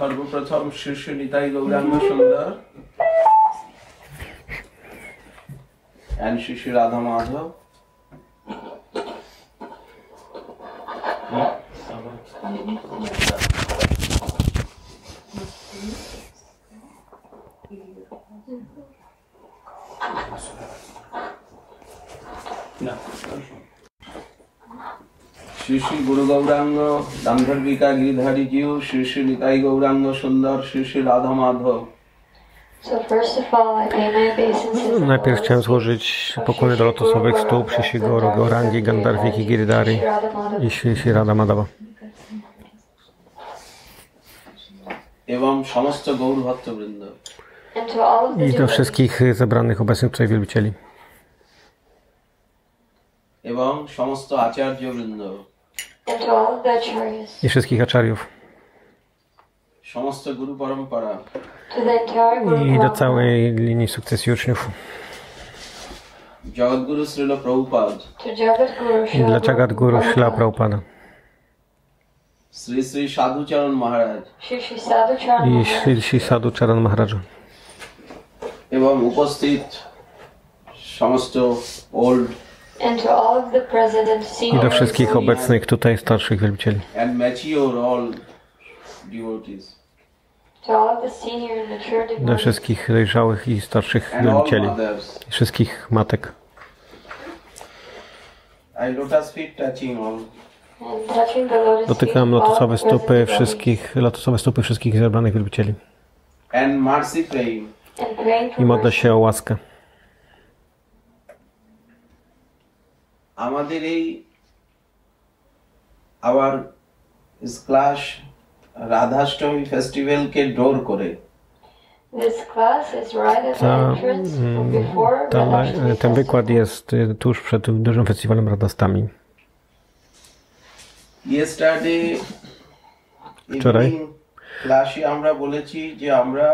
সর্বপ্রথম শীর্ষ নিতাই গৌরাঙ্গ সুন্দর and শ্রী শ্রী রাধা মাধব শ্রী শ্রী গুরু গৌরাঙ্গ দাম্ভর্বিকা গিরিধারী জিউ শ্রী শ্রী নিতাই গৌরাঙ্গ সুন্দর শ্রী শ্রী রাধা Madhav So first of all, I pay my obeisances. Najpierw chciałem złożyć pokłony do lotosowych stóp Shishi Goro, Gorangi, Gandharviki, Giridhari i Shri Shri Radha Madhava. এবং সমস্ত গৌর ভক্তবৃন্দ And to all of the I do devotees, wszystkich zebranych obecnych tutaj wielbicieli. এবং সমস্ত আচার্যবৃন্দ I wszystkich aczariów. সমস্ত গুরু পরম্পরা to the entire Guru I do Parampara, całej linii sukcesji uczniów. Jagadguru শ্রীল Prabhupada to Jagat Guru I Srila dla Jagat Guru Shila Prabhupada, Prabhupada. Shri শ্রী সাধুচরণ Maharaj Shri Shri Sadhu Charan I Maharaj, Shri Shri Sadhu Charan Maharaja. এবং উপস্থিত সমস্ত old and to all of the present and I do senior wszystkich obecnych tutaj starszych wielbicieli. Do wszystkich dojrzałych i starszych wielbicieli. I wszystkich matek. Dotykam lotosowe stopy wszystkich, lotosowe stopy wszystkich zebranych wielbicieli. I modlę się o łaskę. আমাদের এই আবার ক্লাস রাধাষ্টমী ফেস্টিভ্যালকে ডোর করে This class is right at the Ta, entrance mm, before ta, Radhashtami ten wykład festival. jest y, tuż przed dużym festiwalem Radastami. Yesterday Wczoraj? ক্লাসে আমরা বলেছি যে আমরা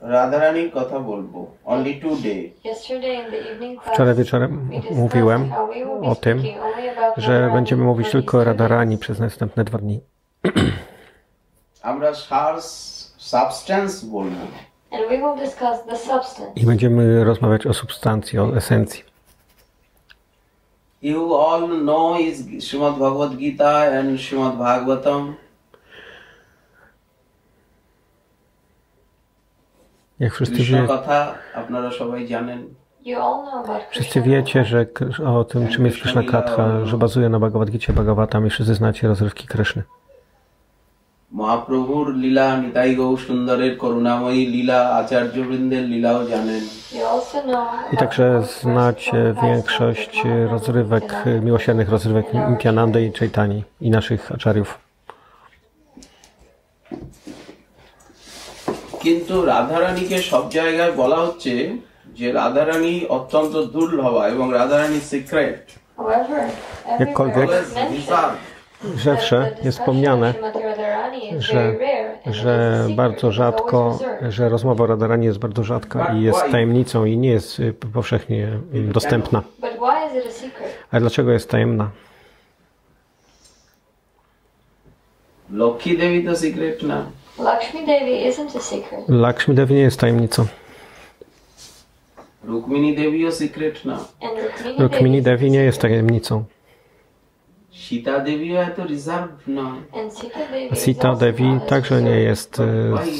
রাধারানীর কথা বলবো only to day Yesterday in the evening class, Wczoraj wieczorem we discussed mówiłem how we will be o tym, speaking only about że Radharani będziemy mówić for tylko these o two Radharani days. przez następne dwa dni. আমরা সার সাবস্টেন্স বলবো And we will discuss the substance. I będziemy rozmawiać o substancji, o esencji. You all know is Srimad Bhagavad Gita and Srimad Bhagavatam. Jak wszyscy, Krishna wie, কথা আপনারা সবাই জানেন You all know about wszyscy Krishna. wiecie, że Kr- o tym, czym jest Krishna Katha, że bazuje na Bhagavad Gita Bhagavatam i wszyscy znacie rozrywki Kryszny. মহাপ্রভুর লীলা নিতাই গৌ সুন্দরের করুণাময়ী লীলা আচার্যবৃন্দের লীলাও জানেন You also know I także znacie większość rozrywek, miłosiernych rozrywek Nityanandy i Chaitani i naszych aczariów. কিন্তু রাধারানীকে সব জায়গায় বলা হচ্ছে যে রাধারানী অত্যন্ত দুর্লভা এবং Radharani secret However, Jakkolwiek- everywhere it's mentioned Zawsze that the jest discussion wspomniane, of Srimati Radharani is że, very rare and it że is a secret, bardzo it's always rzadko, reserved. że rozmowa o Radharani jest bardzo rzadka i jest tajemnicą i nie jest y, powszechnie y, dostępna. But why is it a secret? A dlaczego jest tajemna? Lakshmi দেবী তো সিক্রেট না Lakshmi Devi isn't a secret. Lakshmi Devi nie jest tajemnicą. Rukmini Devi jest sekretna. Rukmini Devi nie jest tajemnicą. Sita Devi to reserved Sita Devi także nie jest e,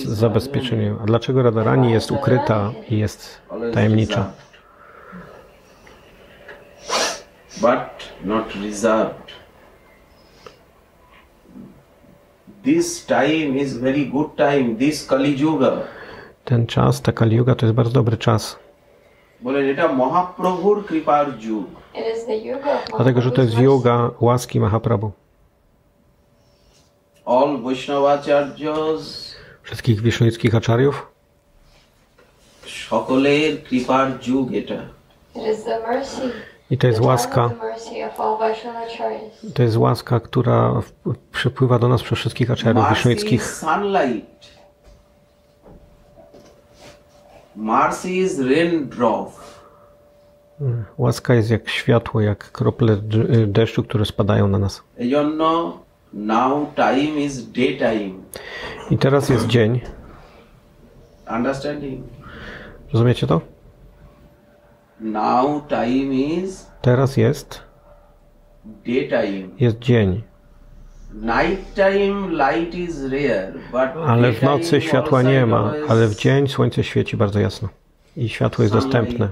zabezpieczeniem. A dlaczego Radharani jest ukryta i jest tajemnicza? But not reserved. This time is very good time. This Kali Yuga. Ten czas, ta Kali Yuga to jest bardzo dobry czas. বলেন এটা মহাপ্রভুর কৃপার যুগ It is the yuga of Dlatego, że to jest Mahaprabhu's yoga łaski Mahaprabhu. All বৈষ্ণবাচার্য Wszystkich wisznuickich aczariów. সকলের কৃপার যুগ এটা mercy. It is the mercy. I to jest łaska. To jest łaska, która przepływa do nas przez wszystkich aczarów wisznuickich. Łaska jest jak światło, jak krople y, deszczu, które spadają na nas. I teraz jest dzień. Rozumiecie to? Now time is Teraz jest, daytime. jest dzień. Nighttime light is rare, but Ale w nocy światła nie ma, ale w dzień słońce świeci bardzo jasno. I światło jest dostępne.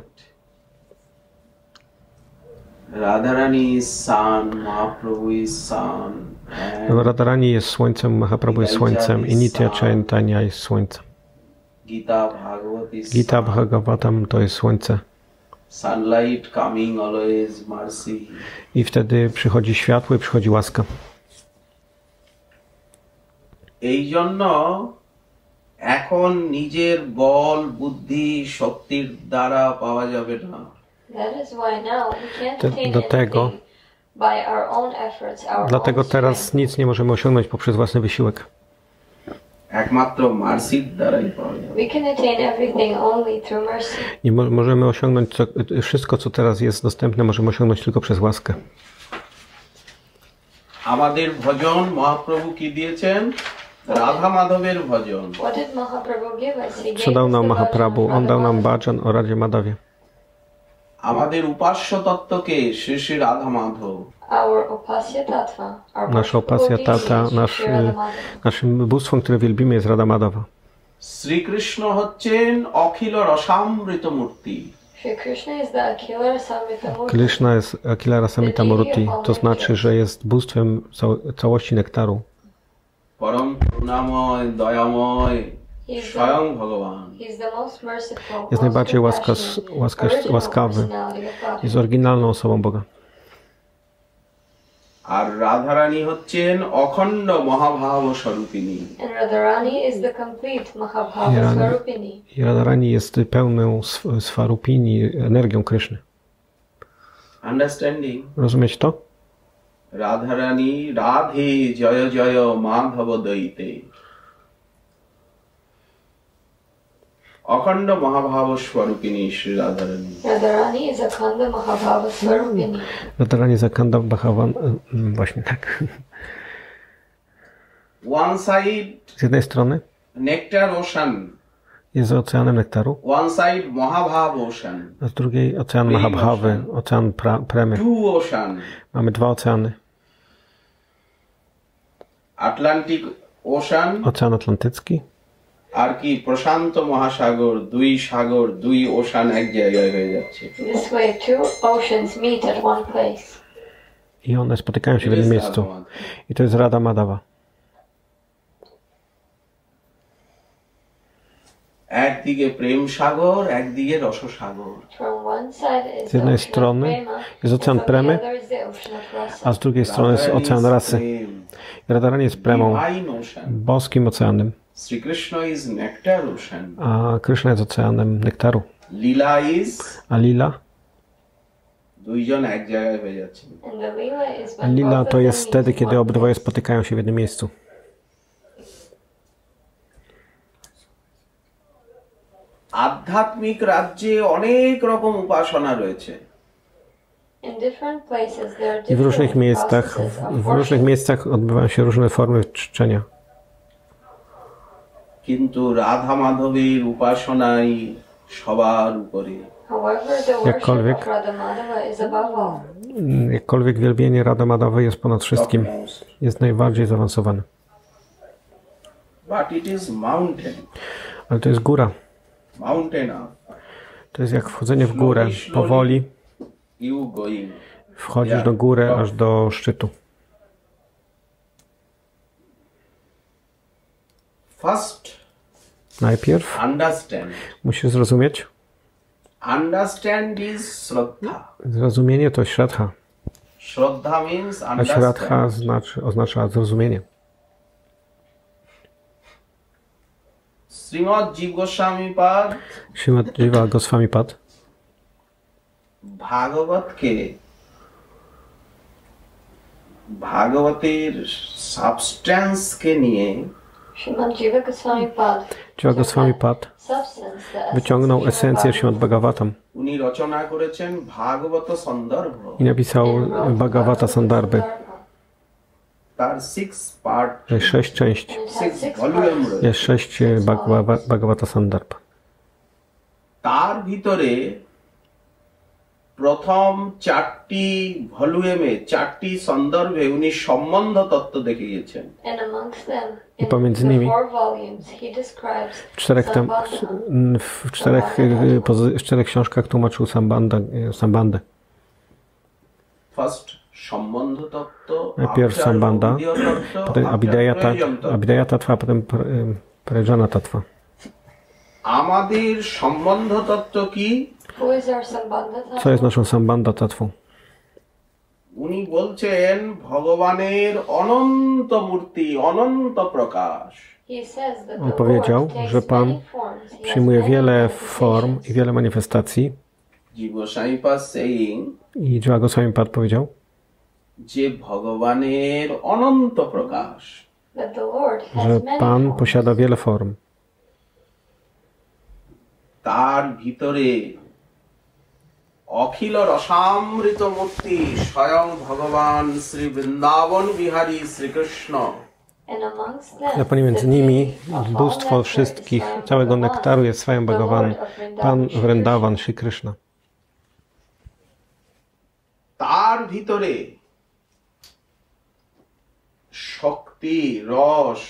Radharani is sun, Mahaprabhu sun, and Radharani jest słońcem, Mahaprabhu jest słońcem i Nitya Chaitanya jest słońcem. Gita. Bhagavatam to jest słońce. sunlight coming always mercy. I wtedy przychodzi światło i przychodzi łaska. এই জন্য এখন নিজের বল বুদ্ধি শক্তির দ্বারা পাওয়া যাবে না That is why now we can't Do- attain do tego- anything by our own efforts, our Dlatego own teraz strength. nic nie możemy osiągnąć poprzez własny wysiłek. একমাত্র মার্সির দ্বারাই পাওয়া যাবে We can attain everything only through mercy. Nie mo- możemy osiągnąć co, wszystko, co teraz jest dostępne, możemy osiągnąć tylko przez łaskę. আমাদের ভজন মহাপ্রভু কি দিয়েছেন রাধা মাধবের ভজন What did Mahaprabhu give us? He Co gave dał us nam the Mahaprabhu? bhajan of On dał nam Radha bhajan o Radzie Madhawie. আমাদের উপাস্য তত্ত্বকে শ্রী শ্রী রাধা Madhav Our Upasya Tattva, our Nasza worshipable Upasya deity, Tattva, Shri nasz, Radha y, Madhava. naszym bóstwem, które wielbimy jest Rada Madhava. Shrikrishna হচ্ছেন অখিল রসামৃত মূর্তি Shri Krishna is the Akila Samrita Murti. Krishna jest Akila Rasamita Murti, to znaczy, że jest bóstwem cał- całości nektaru. পরম করুণাময় দয়াময় He's স্বয়ং the, ভগবান he's the most merciful, Jest most najbardziej łaskas, compassionate, łaskas, original łaskawy. personality of God. Jest oryginalną osobą Boga. আর রাধারানী হচ্ছেন অখণ্ড মহাভাব স্বরূপিনী And Radharani is the complete Mahabhava Radha- Swarupini. I Radharani jest pełną sw- swarupini, energią Kryszny. Understanding Rozumieć to? Radharani রাধে জয় জয় মাধব দইতে अखण्ड महाभाव स्वरूपिणी श्री राधारानी Radharani jest akhanda mahabhava swarupini. Radharani jest akhanda mahabhavan, właśnie tak. One side Z jednej strony nectar ocean, jest oceanem nektaru, one side Mahabhav ocean, z drugiej ocean Prem ocean pra, Premy. two ocean, Mamy dwa oceany. Atlantic ocean, Ocean Atlantycki আর কি প্রশান্ত মহাসাগর দুই সাগর দুই ওশান এক জায়গায় হয়ে যাচ্ছে This way, two oceans meet at one place. i one spotykają się w To jednym jest miejscu. Radha I to jest Rada Madhava. একদিকে প্রেম সাগর একদিকে রসসাগর From one side is Z the jednej ocean strony of Prema, jest and ocean from Premy, the other is the ocean of Rasa. A z drugiej strony jest Radharani ocean is rasy. Prem, Radharani jest premą, divine ocean. boskim oceanem, Shrikrishna is nectar ocean a Krishna jest oceanem nektaru. Leela is A Lila? দুইজন এক জায়গায় হয়ে যাচ্ছে And the Lila is A when Lila both of to them jest meet wtedy, in kiedy one obydwoje place. spotykają się w jednym miejscu. আধ্যাত্মিক রাজ্যে অনেক রকম উপাসনা রয়েছে In different places there are I w różnych different miejscach, processes of w różnych worship. miejscach odbywają się różne formy czczenia. কিন্তু রাধা মাধবের উপাসনাই সবার উপরে However, the worship Jakkolwiek. of Radha Madhava is above all. Mm, Jakkolwiek wielbienie Rada Madhawy jest ponad wszystkim, jest najbardziej zaawansowane. But it is mountain Ale to jest góra. Mountain up To jest jak wchodzenie w górę. Powoli you going wchodzisz do góry aż do szczytu. Najpierw musisz zrozumieć. Understand is shraddha. Zrozumienie to środka. Shraddha means A środka znaczy, oznacza zrozumienie. Srimad Jiva Goswami Pad Srimad Jiva Goswami Pad Bhagavat ke Bhagavatir substance ke niye Jiva Goswami Pad wyciągnął esencję Śrimad Bhagavatam. I napisał Bhagavata Sandarbhy. Jest sześć części. Jest sześć e, Bhagavata Sandarbh. তার ভিতরে প্রথম চারটি ভলিউমে চারটি সন্দর্ভে উনি সম্বন্ধ তত্ত্ব দেখে গেছেন And amongst them, I in pomiędzy the nimi. four volumes, he describes W czterech, tam, Sambandha. w czterech, e, pozy- w czterech książkach tłumaczył Sambanda, e, Sambandę. First সম্বন্ধ তত্ত্ব Najpierw after Sambandha, অভিধেয় তত্ত্ব, Potem after Abhidaya, প্রয়োজন tat, তত্ত্ব। Abhidaya Tattva, potem Pr- e, Prajana Tattva. আমাদের সম্বন্ধ তত্ত্ব কি Who is our Sambandha Co jest naszą Sambanda Tatwą? উনি বলছেন ভগবানের অনন্ত মূর্তি অনন্ত প্রকাশ He says that On the powiedział, Lord takes że Pan many forms. He has Przyjmuje many wiele manifestations. form i wiele manifestacji. জীব সাইপাস saying I Joa Goswami Pad powiedział, যে ভগবানের অনন্ত প্রকাশ That the Lord has że many Pan forms. posiada wiele form. তার ভিতরে অখিল রসামৃত মূর্তি স্বয়ং ভগবান শ্রী বৃন্দাবন বিহারী Shrikrishna And amongst them, Ja pomiędzy the nimi beauty of all mnóstwo nectar wszystkich, is Swayam całego Bhagavan, nektaru jest swoim the Bhagavan, Lord of Vrindavan, Pan Shri Vrindavan, Shri Krishna. তার ভিতরে শক্তি রস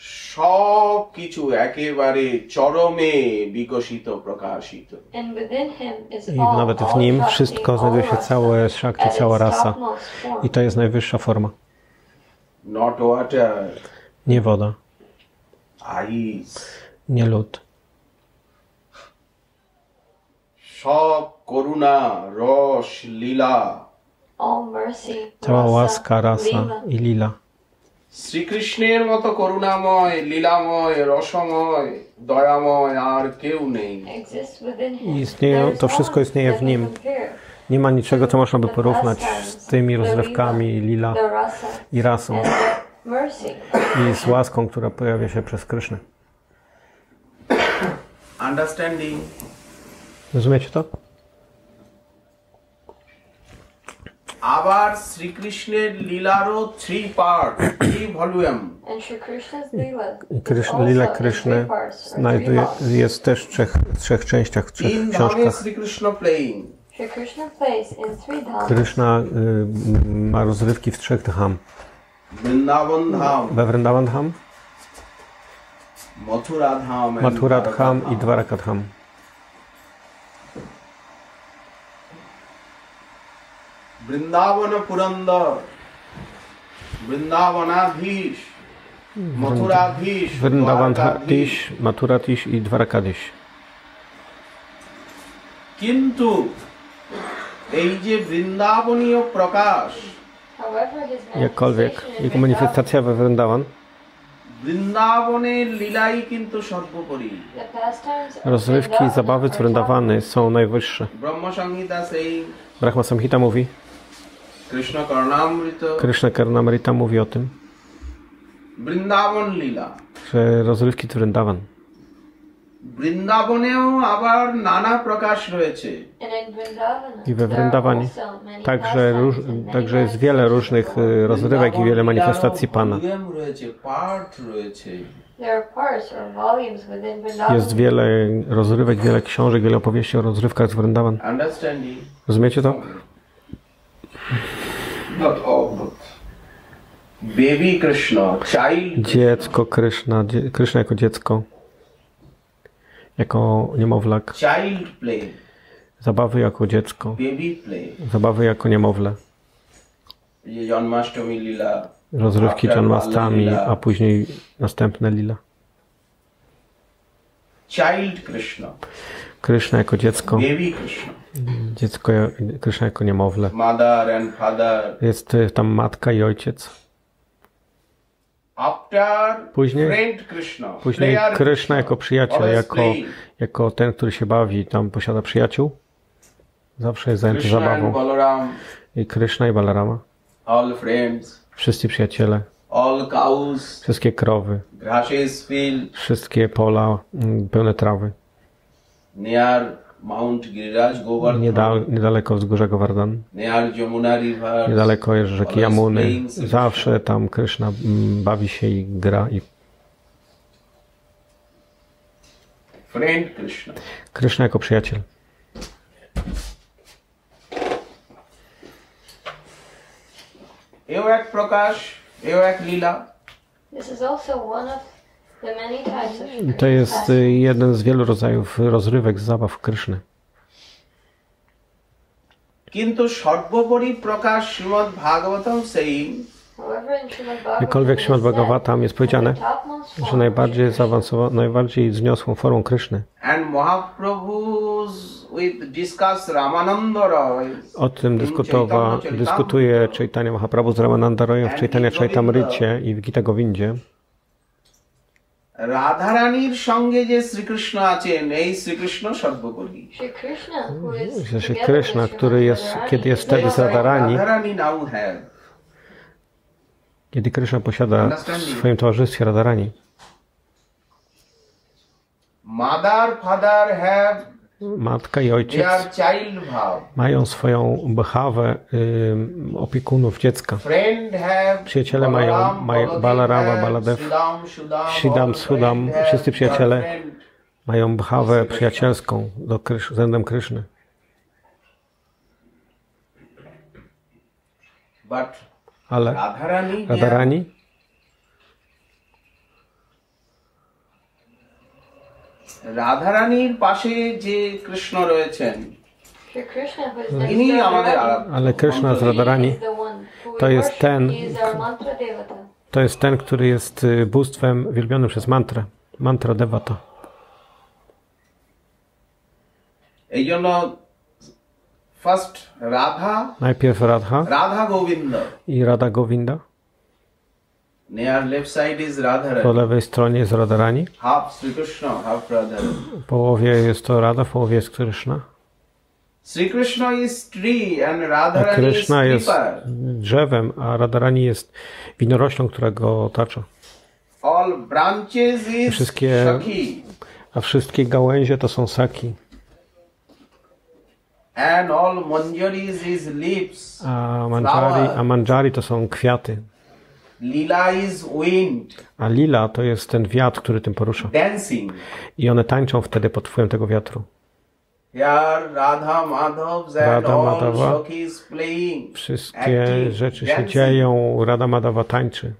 সব কিছু একেবারে চরমে বিকশিত প্রকাশিত And within him is I all, nawet w all nim Shakti, wszystko all znajduje się rasa, całe Shakti, at cała its rasa. topmost form. I to jest najwyższa forma. Not water Nie woda, ice nie lód. সব করুণা রস লীলা all mercy, Cała rasa, łaska, rasa lila. i lila. শ্রীকৃষ্ণের মতো করুণাময় লীলাময় রসময় দয়াময় আর কেউ নেই exists within him. I istnieją- There is to wszystko none istnieje that w nim. can compare. Nie ma niczego, co można by porównać z tymi rozrywkami lila The rasa i rasą and the mercy. i z łaską, która pojawia się przez Krysznę. Understanding Rozumiecie to? আবার শ্রীকৃষ্ণের লীলারও three part three volume And Shri Krishna's Leela I is Krysz, also Lila in Kryszny three parts, or three znajduje, volumes. jest też w trzech, w trzech częściach, w trzech তিন ধামে książkach. Shrikrishna playing Shri Krishna plays in three dhams. Kryszna y, ma rozrywki w trzech dham. Vrindavan Dham We Vrindavan Dham, Mathura Dham and Mathura Dwarka Dham i Dham. Dwaraka Dham. Vrindavan পুরন্দর বৃন্দাবনাধীশ মথুরাধীশ Vrindavan Dwarkadhish. Tish, Mathura Tish i Dwarakadish. কিন্তু এই যে বৃন্দাবনীয় প্রকাশ However, his Jakkolwiek, manifestation in jego Vrindavan, manifestacja we Vrindavan, বৃন্দাবনের লীলাই কিন্তু সর্বোপরি the pastimes of rozrywki i Vrindavan zabawy z are Vrindavany są najwyższe. ব্রহ্ম সংহিতা সেই Brahma Samhita mówi, Krishna Karnamrita, Krishna Karnamrita mówi o tym, Brindavan Lila, że rozrywki to Vrindavan. Brindavaneu abar nana prakash royeche. I we Vrindawanie także, róż, także jest wiele różnych y, rozrywek i wiele manifestacji Pana. Jest wiele rozrywek, wiele książek, wiele opowieści o rozrywkach z Vrindavan. Rozumiecie to? Dziecko Krishna, dzie, Krishna jako dziecko, jako niemowlak. Zabawy jako dziecko, zabawy jako niemowlę. Rozrywki Janmastami, a później następne lila. Child Krishna. Kryszna jako dziecko, Krishna, dziecko, Kryszna jako niemowlę. Jest y, tam matka i ojciec. Później- Krishna, Później Kryszna jako przyjaciel, jako, jako ten, który się bawi, tam posiada przyjaciół. Zawsze jest zajęty Krishna zabawą. I Kryszna i Balarama. Wszyscy przyjaciele, wszystkie krowy, wszystkie pola mm, pełne trawy near Mount Giriraj Govardhan, Niedal, niedaleko wzgórza Govardhan, near Jamuna River, niedaleko jest rzeki Jamuny. Zawsze tam Krishna mm, bawi się i gra i Friend Krishna. Krishna jako przyjaciel. Evo ek Prakash, Evo ek Leela. This is also one of the many types of I to jest y, jeden z wielu rodzajów rozrywek, zabaw Kryszny. কিন্তু সর্বোপরি প্রকাশ শ্রীমদ Bhagavatam saying However, in Srimad Bhagavatam, Jakkolwiek w it Śrimad is said Bhagavatam jest powiedziane, that the topmost że form najbardziej of Krishna zaawansowaną, najbardziej wzniosłą formą Kryszny. and Mahaprabhu's with discuss Ramananda Roy O tym dyskutowa, dyskutuje Chaitanya Mahaprabhu z Ramananda Royem w Chaitanya Chaitamrycie i w Gita Govindzie. রাধারানীর সঙ্গে যে শ্রীকৃষ্ণ আছেন এই শ্রীকৃষ্ণ সর্বোপরি Shri Krishna, who is Że together Kryszna, with który Srimati jest, Radharani, kiedy jest wtedy z Radharani, Radharani now have kiedy Kryszna posiada w swoim towarzystwie Radharani, mother father have matka i ojciec mają swoją behawę y, opiekunów dziecka. Przyjaciele mają, mają Balarama, Baladev, Shidam, Sudam, wszyscy przyjaciele mają behawę przyjacielską do Krysz, względem Kryszny. Ale Radharani? রাধারানীর পাশে যে কৃষ্ণ রয়েছেন Shri Krishna, who is next ইনি to আমাদের Radharani, আরাধ্য। Ale Krishna z Radharani is the one who we To jest worship. ten, He is our mantra devata. to jest ten, który jest y, bóstwem wielbionym przez mantrę. Mantra Devata. এই জন্য ফার্স্ট Radha Najpierw Radha Radha Govinda i Radha Govinda. Po lewej stronie jest Radharani. W połowie jest to Radha, w połowie jest Krishna. Sri Krishna is tree and Radharani Krishna jest drzewem, a Radharani jest winoroślą, która go otacza. All branches is wszystkie, shaki. A wszystkie gałęzie to są saki. And all manjaris is leaves. A manjari, a manjari to są kwiaty. Lila is wind, A lila to jest ten wiatr, który tym porusza. dancing. I one tańczą wtedy pod wpływem tego wiatru. Radha Madhava. Wszystkie rzeczy się dancing. dzieją, Radha Madhava tańczy.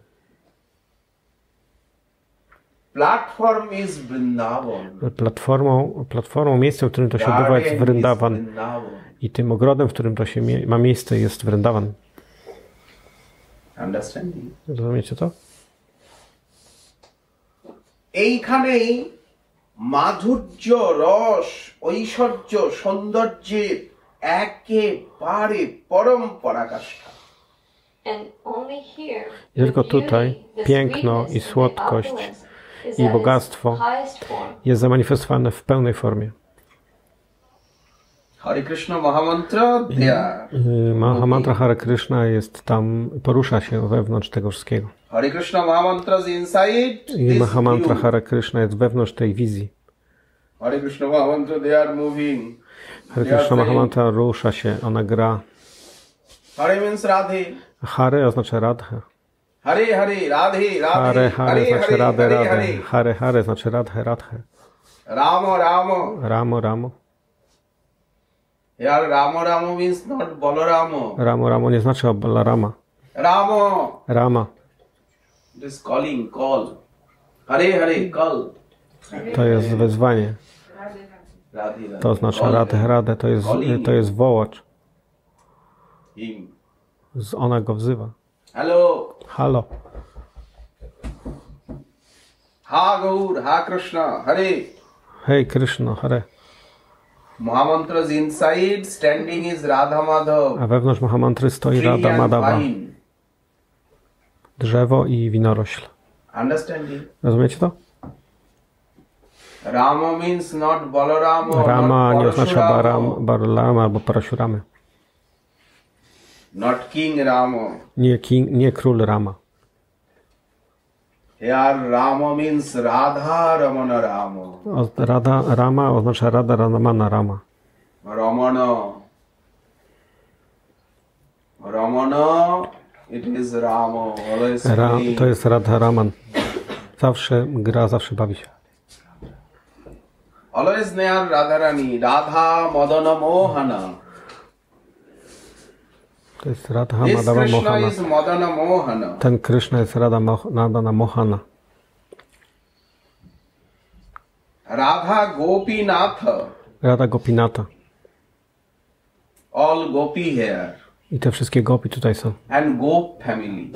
Platform is Vrindavan. Platformą, platformą, miejscem, w którym to się odbywa jest Vrindavan. I tym ogrodem, w którym to się ma miejsce jest Vrindavan. Understanding? Rozumiecie to? এইখানেই মাধুর্য রস ঐশ্বর্য সৌন্দর্যের একেবারে পরম পরাকাষ্ঠা And only here, I tylko the tutaj beauty, the piękno i sweetness, the słodkość opulence is i at its bogactwo highest form. jest zamanifestowane w pełnej formie. Hare Krishna Mahamantra, y, Dhyar. Mahamantra Hare Krishna jest tam, porusza się wewnątrz tego wszystkiego. Hare Krishna Mahamantra is inside I Mahamantra Hare Krishna jest wewnątrz tej wizji. Hare Krishna Mahamantra, they are moving. Hare Krishna Mahamantra rusza się, ona gra. Hare means Radhe. Hare oznacza Radha. Hare Hare, Radhe, Radhe. Hare Hare znaczy Radhe, Radhe. Hare Hare znaczy Radhe, Radhe. Ramo, Ramo. Ramo, Ramo. Ramo Ramo means not Balaramo. Ramo Ramo nie znaczy Balarama. Ramo. Rama. It is calling, call. Hare Hare, call. To jest wezwanie. To znaczy radę, radę, to jest, to jest wołacz. Z ona go wzywa. Halo. Halo. Ha Gaur, ha Krishna, Hare. Hej Krishna, Hare. Mahamantra's inside standing is Radha Madhav. A wewnątrz Mahamantry stoi Radha Madhava. Drzewo i winorośl. Understanding? Rozumiecie to? Rama means not Balarama, Rama nie not oznacza Parashurama, Baram, Barlama albo Parashuramy. not King Rama. Nie, king, nie król Rama. Rama means Radha Ramana Rama. Rada, Rama oznacza Rada Ramana Rama. Ramana. Ramana, it is Rama, always Ra, to jest Radha Raman. Zawsze gra, zawsze bawi się. Always near Radharani, Radha Madana Mohana. To jest Radha This Madhava Krishna Mohana. is Madana Mohana. Ten Krishna jest Radha Nadana Mohana. Radha Gopinatha, Radha Gopinata. all Gopi here, I te wszystkie gopi tutaj są. and Gop family.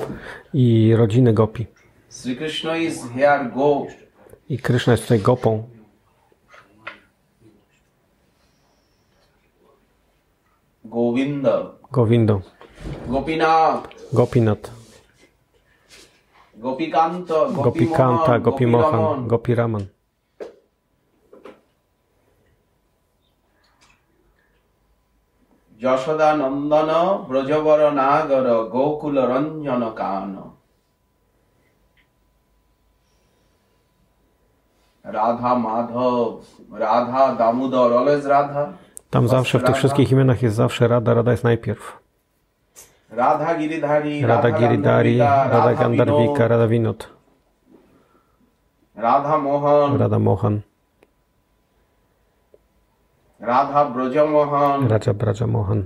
I rodziny gopi. Sri Krishna is here Gop. I Krishna jest tutaj gopą. Govinda, Govindą. Gopinath, Gopinat. Gopikanta, Gopikanta, Gopi Gopimohan, Gopiraman. Yashoda নন্দন ব্রজবর নাগর গোকুল রঞ্জন কান রাধা মাধব রাধা দামোদর অলওয়েজ Radha Tam zawsze w tych wszystkich imionach jest zawsze Rada. Rada jest najpierw. Radha Giridhari Rada Giridhari, Rada Gandharvika, Rada Vinod, Radha মোহন Rada Mohan, Radha Brajamohan Raja Braja Mohan,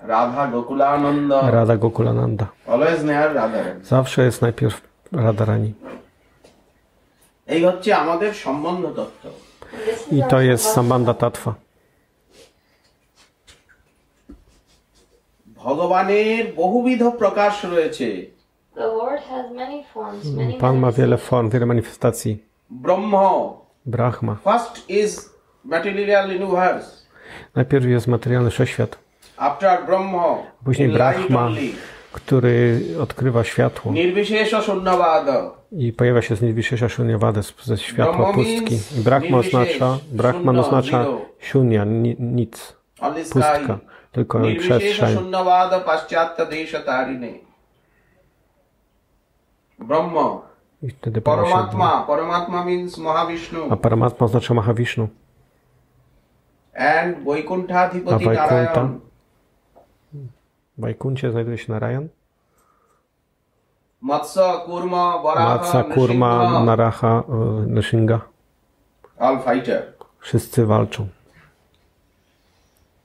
Radha Gokulananda Rada Gokulananda. Always নেয়ার Radha Zawsze jest najpierw Radharani. এই হচ্ছে আমাদের সম্বন্ধ তত্ত্ব This is I our to jest philosophy. Sambandha Tattva. ভগবানের বহুবিধ প্রকাশ রয়েছে The Lord has many forms, many Pan ma wiele manifestations. form, wiele manifestacji. Brahma Brahma. First is material universe. Najpierw jest materialny wszechświat, After Brahma, Później in light Brahma. only. który odkrywa światło Nirvishesha Shunyavada. i pojawia się z Nirvishesha Shunyavada, z- ze światła Brahma pustki. means I Brahma Nirvishesh, oznacza, Brahman Shunna, oznacza zero. Shunya, ni, nic, Only sky. pustka, tylko przestrzeń. Brahma. I wtedy Paramatma. Paramatma means Mahavishnu. A Paramatma oznacza Mahavishnu. And Vaikuntha? Narayan. W Wajkuncie znajduje się Narayan, Matsya, Kurma, Varaha, Matsa, Kurma. Naraha, y, Nrsinga. All fighter. Wszyscy walczą.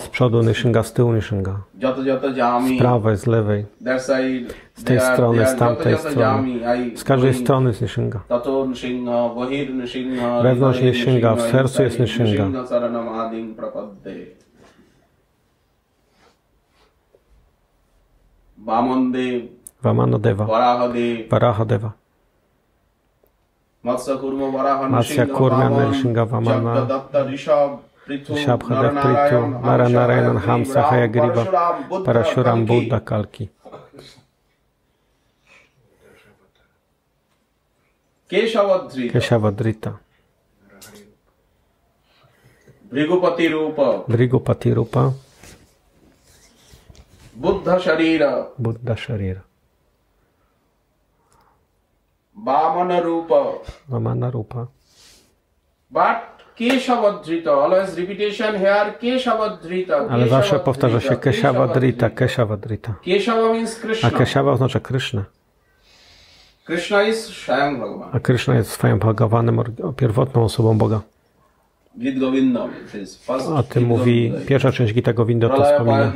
Z przodu Nishinga, z tyłu Nishinga. Z prawej, z lewej. Z tej strony, z tamtej strony. Z każdej strony jest Nishinga. Wewnątrz Nishinga, w sercu jest Nishinga. Vamanadeva, Varahadeva, मत्स्य कूर्म नरसिंगव ऋषभ Шабхадев Притю, Нара Нарайнан Хамса Хаягариба, Парашурам Будда Калки. Кешавадрита. Бригупати Рупа. Бригупати Рупа. Будда Шарира. Будда Шарира. Vamana Rupa. Vamana Rupa. But repetition here, Ale zawsze powtarza się Keshavadrata, Keshavadrata. Keshava means Krishna. A Keshava oznacza Krishna. Krishna jest A Krishna jest Swayam Bhagavanem, pierwotną osobą Boga. A ty mówi, pierwsza część Gita Govinda to wspomina.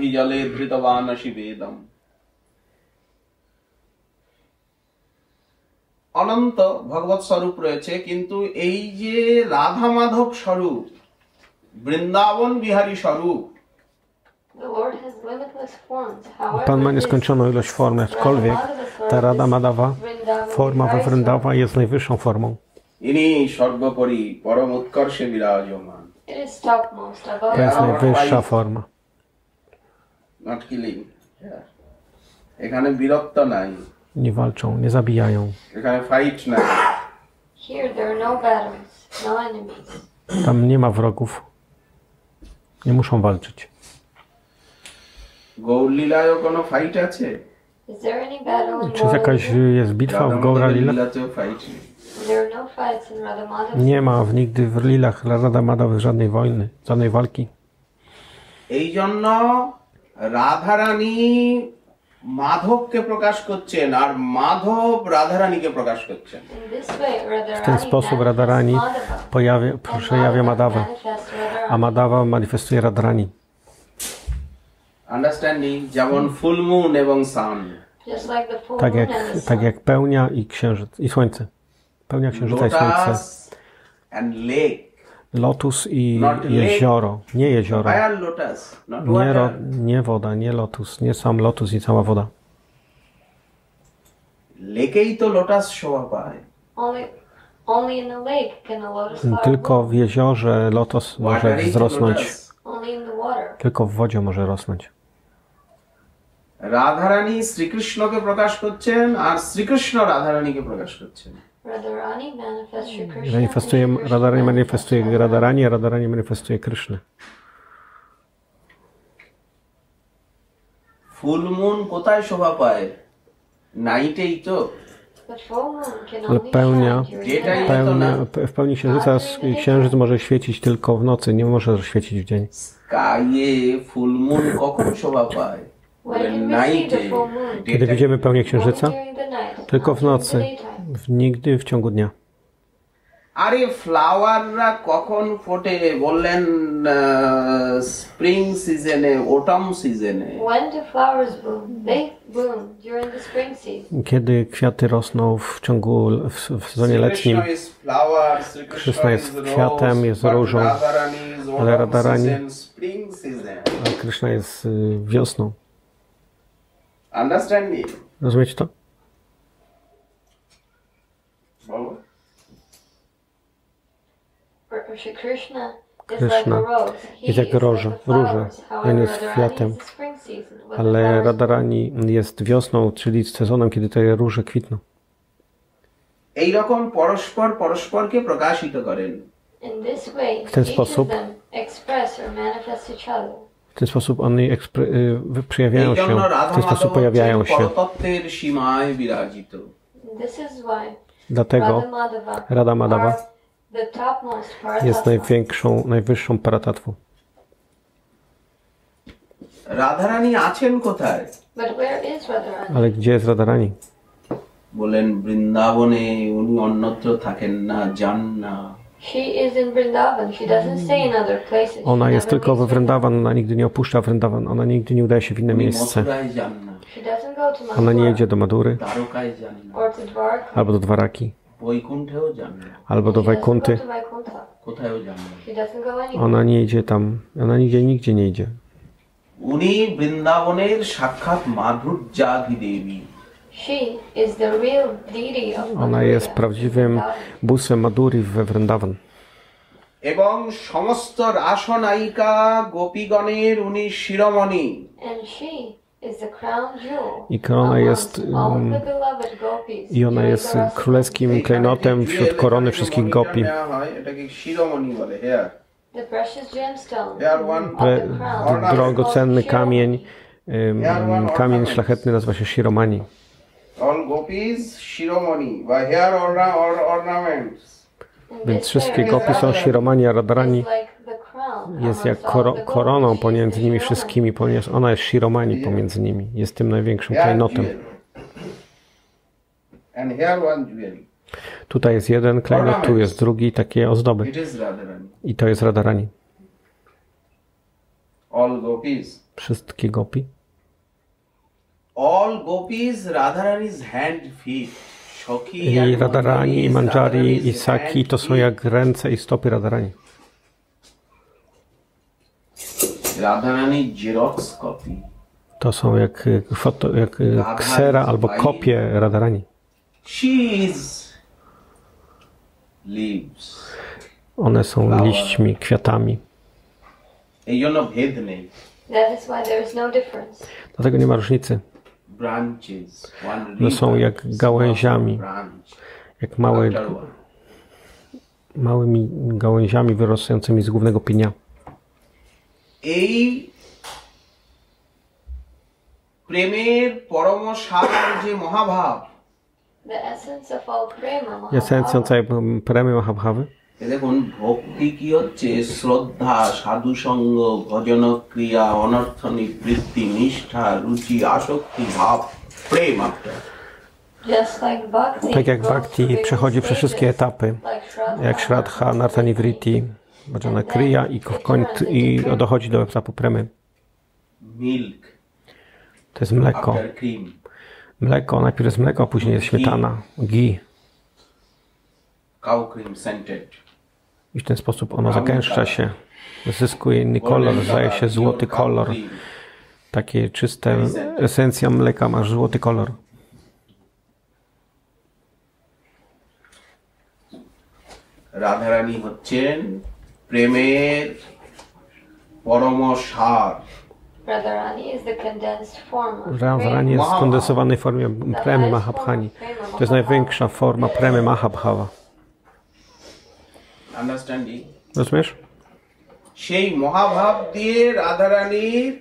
অনন্ত ভগবত স্বরূপ রয়েছে কিন্তু এই যে রাধা মাধব স্বরূপ বৃন্দাবন বিহারী স্বরূপ Pan ma nieskończoną ilość form, aczkolwiek ta Rada Madawa, forma we Vrindawa jest najwyższą formą. To jest najwyższa forma. Not killing. Yeah. Nie walczą, nie zabijają. এখানে ফাইট নাই Here there are no battles, no enemies. Tam nie ma wrogów. Nie muszą walczyć. গৌরলীলায়ও কোনো ফাইট আছে Is there any battle in Czy jakaś Gaura? jest bitwa w রাধামাধবের Gaura Lila? লীলাতেও ফাইট নেই There are no fights in Radha Madhav's Nie ma w, nigdy w Lilach Rada Madawych żadnej wojny, żadnej walki. এই জন্য রাধারানী মাধবকে প্রকাশ করছেন আর মাধব রাধারানীকে প্রকাশ করছেন In this way, Radharani W ten sposób manifests Radharani Madhava, pojawia, and przejawia Madhava Madawę, manifests a Radharani. Madawa manifestuje Radharani. Understanding যেমন full moon এবং সান Just like the full Tak moon jak, and the tak sun. jak pełnia i księżyc, i słońce. Pełnia księżyca i słońce. Lotus and lake Lotus i Not lake. jezioro. Nie jezioro. Fire lotus not Nie, ro, water nie woda, nie lotus. Nie sam lotus i cała woda. লেকেই তো লোটাস শোভা পায় Only, only in the lake can the lotus flower Tylko bloom. w jeziorze lotos może ওয়াটারেই তো wzrosnąć. Lotus Only in the water. Tylko w wodzie może rosnąć. Radharani শ্রীকৃষ্ণকে প্রকাশ করছেন আর শ্রীকৃষ্ণ রাধারানীকে প্রকাশ করছেন Radharani manifests Shri Krishna. Manifestuje, and Shri Krishna Radharani manifests manifestuje Radharani. Radharani, a Radharani manifestuje Krysznę. Full moon কোথায় শোভা পায় নাইটেই তো But full moon can Ale only pełnia- shine during the Daytime night. Pełnia, w pełni księżyca księżyc może świecić tylko w nocy, nie może świecić w dzień. স্কাইয়ে full moon কখন শোভা পায় When can we see নাইটে the full moon? Kiedy widzimy pełnię Only księżyca? during the night, Tylko not w during nocy, the daytime. w- nigdy w ciągu dnia. আরে ফ্লাওয়াররা কখন ফোটে বললেন স্প্রিং সিজনে ওটাম সিজনে When do flowers bloom? They bloom during the spring season. Kiedy kwiaty rosną w ciągu, w, w sezonie letnim, Krishna jest kwiatem, jest różą, ale Radharani- spring season a Kryszna jest y, wiosną. Understanding Rozumiecie to? বলো For for Shri Krishna is Krishna like a rose. He jest jak is like róża, the flowers. róża. However, On jest Radharani kwiatem. is the spring season, when the Ale flowers Radharani jest wiosną, czyli sezonem, kiedy te róże kwitną. এইরকম পরস্পর পরস্পরকে প্রকাশিত করেন bloom. In this way, W ten each sposób- of them express or manifest each other. W ten sposób one ekspre- y, wy- এই przejawiają się, জন্য w রাধা ten Madhav sposób pojawiają হচ্ছেন się. পরতত্ত্বের সীমায় বিরাজিত This is why Dlatego Radha Madhava, Radha Madhava are the topmost jest Paratattva. największą, najwyższą paratatwą. Radharani আছেন কোথায় But where is Radharani? Ale gdzie jest Radharani? বলেন বৃন্দাবনে উনি অন্যত্র থাকেন না যান না She is in Vrindavan. She doesn't stay in other places. She Ona jest never tylko we leaves Vrindavan, ona nigdy nie opuszcza Vrindavan, ona nigdy nie udaje się w inne উনি miejsce. মথুরায় যান না She doesn't go to Ona nie Mathura jedzie do Madury, দ্বারকায় যান না or to Dwarka. albo do Dwaraki, বৈকুণ্ঠেও যান না albo do She doesn't go Wajkunty. to Vaikuntha. কোথায়ও যান না She doesn't go anywhere. Ona nie idzie tam, ona nigdzie, nigdzie nie idzie. উনি বৃন্দাবনের সাক্ষাৎ মাধুর্যাধি দেবী Ona Madhurya. jest prawdziwym bóstwem Maduri we Vrindavan. এবং সমস্ত রাসনায়িকা গোপীগণের উনি শিরোমণি And she is the crown jewel. I korona amongst jest, all um, the beloved gopis I ona during jest the rasa. królewskim এইখানে klejnotem যে wśród jewel korony এখানে wszystkich মণিটা gopi. নেওয়া হয়, এটাকে শিরোমণি বলে hair The precious gemstone. Hair one Ale of the crown. drogocenny kamień, Shiromani. ym, kamień szlachetny nazywa się Shiromani. All gopis shiromani, by hair or ornaments. Więc wszystkie gopy są Shiromani, a Radharani jest jak koroną pomiędzy nimi wszystkimi, ponieważ ona jest Shiromani pomiędzy nimi. Jest tym największym klejnotem. Tutaj jest jeden klejnot, tu jest drugi, takie ozdoby. I to jest radarani. Wszystkie gopi. All gopis, Radharani's hand, feet. I Radharani, i Manjari, i Saki to są jak ręce i stopy Radharani. Radharani To są jak, foto, jak ksera albo kopie Radharani. Cheese leaves. One są liśćmi, kwiatami. Eh? Dlatego nie ma różnicy. branches. One No są river, jak small gałęziami. branch Jak małe, after one. małymi gałęziami wyrastającymi z głównego pienia. এই প্রেমের পরম সার যে মহাভাব The essence of all prema, Esencją Mahabhava, całej premii Mahabhawy এ দেখুন ভক্তি কি হচ্ছে শ্রদ্ধা সাধু সঙ্গ ভজন ক্রিয়া অনর্থ নিবৃত্তি নিষ্ঠা রুচি আসক্তি ভাব প্রেম after. just like bhakti. Tak jak goes through bhakti various przechodzi przez wszystkie stages, etapy, like Shraddha, jak Shraddha, Nartani Vritti, Bhajana Kriya i w końcu i dochodzi do etapu premy. milk To jest mleko. after cream Mleko, najpierw jest mleko, a później jest śmietana, ghee. cow cream scented I w ten sposób ono zagęszcza się, zyskuje inny kolor, zdaje się złoty kolor. Takie czyste, esencja mleka ma złoty kolor. Radharani হচ্ছেন প্রেমের পরম সার Radharani is the condensed form of Radharani jest w Wow. skondensowanej formie premy Mahabhani. To jest największa forma premy Mahabhava. Understanding Rozumiesz? সেই মহাভাব দিয়ে রাধারানীর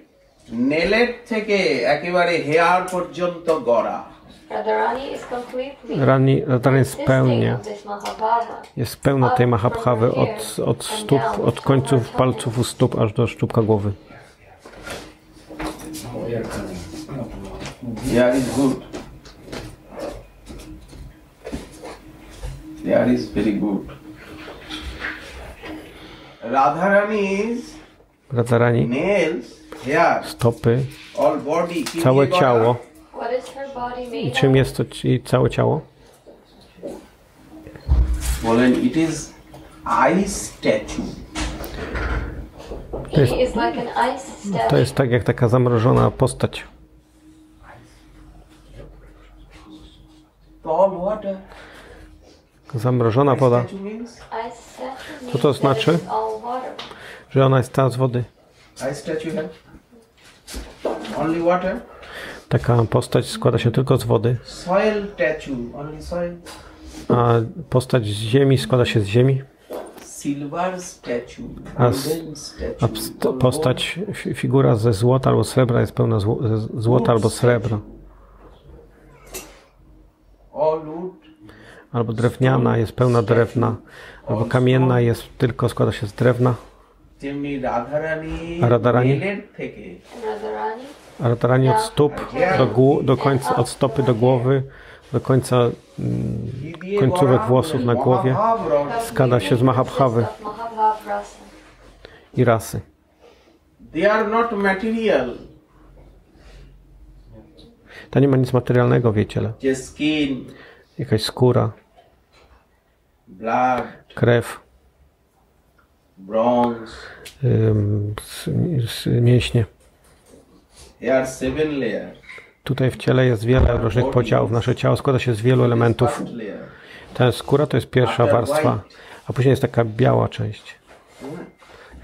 নেলের থেকে একেবারে হেয়ার পর্যন্ত গড়া Radharani is completely Rani, Radharani consisting spełnia, of this Mahabhava. jest pełna tej Mahabhawy od, od stóp, od końców palców u stóp aż do szczupka głowy. There is good. There is very good. Radharani stopy, całe ciało. I czym jest to i całe ciało? Bolen, it is ice statue. To jest, to jest tak jak taka zamrożona postać. Tall water. Zamrożona woda, Co to znaczy? że ona jest ta z wody. Taka postać składa się tylko z wody, a postać z ziemi składa się z ziemi. A a postać, fi- figura ze złota albo srebra jest pełna złota albo srebra. All wood albo drewniana, jest pełna drewna, albo kamienna, jest tylko, składa się z drewna. Radharani. Radharani od stóp do, do końca, od stopy do głowy, do końca mm, końcówek włosów na głowie. Składa się z Mahabhawy i rasy. They. To nie ma nic materialnego wiecie jej jakaś skóra, krew, bronze. mięśnie. Tutaj w ciele jest wiele różnych podziałów. Nasze ciało składa się z wielu elementów. Ta skóra to jest pierwsza warstwa, a później jest taka biała część.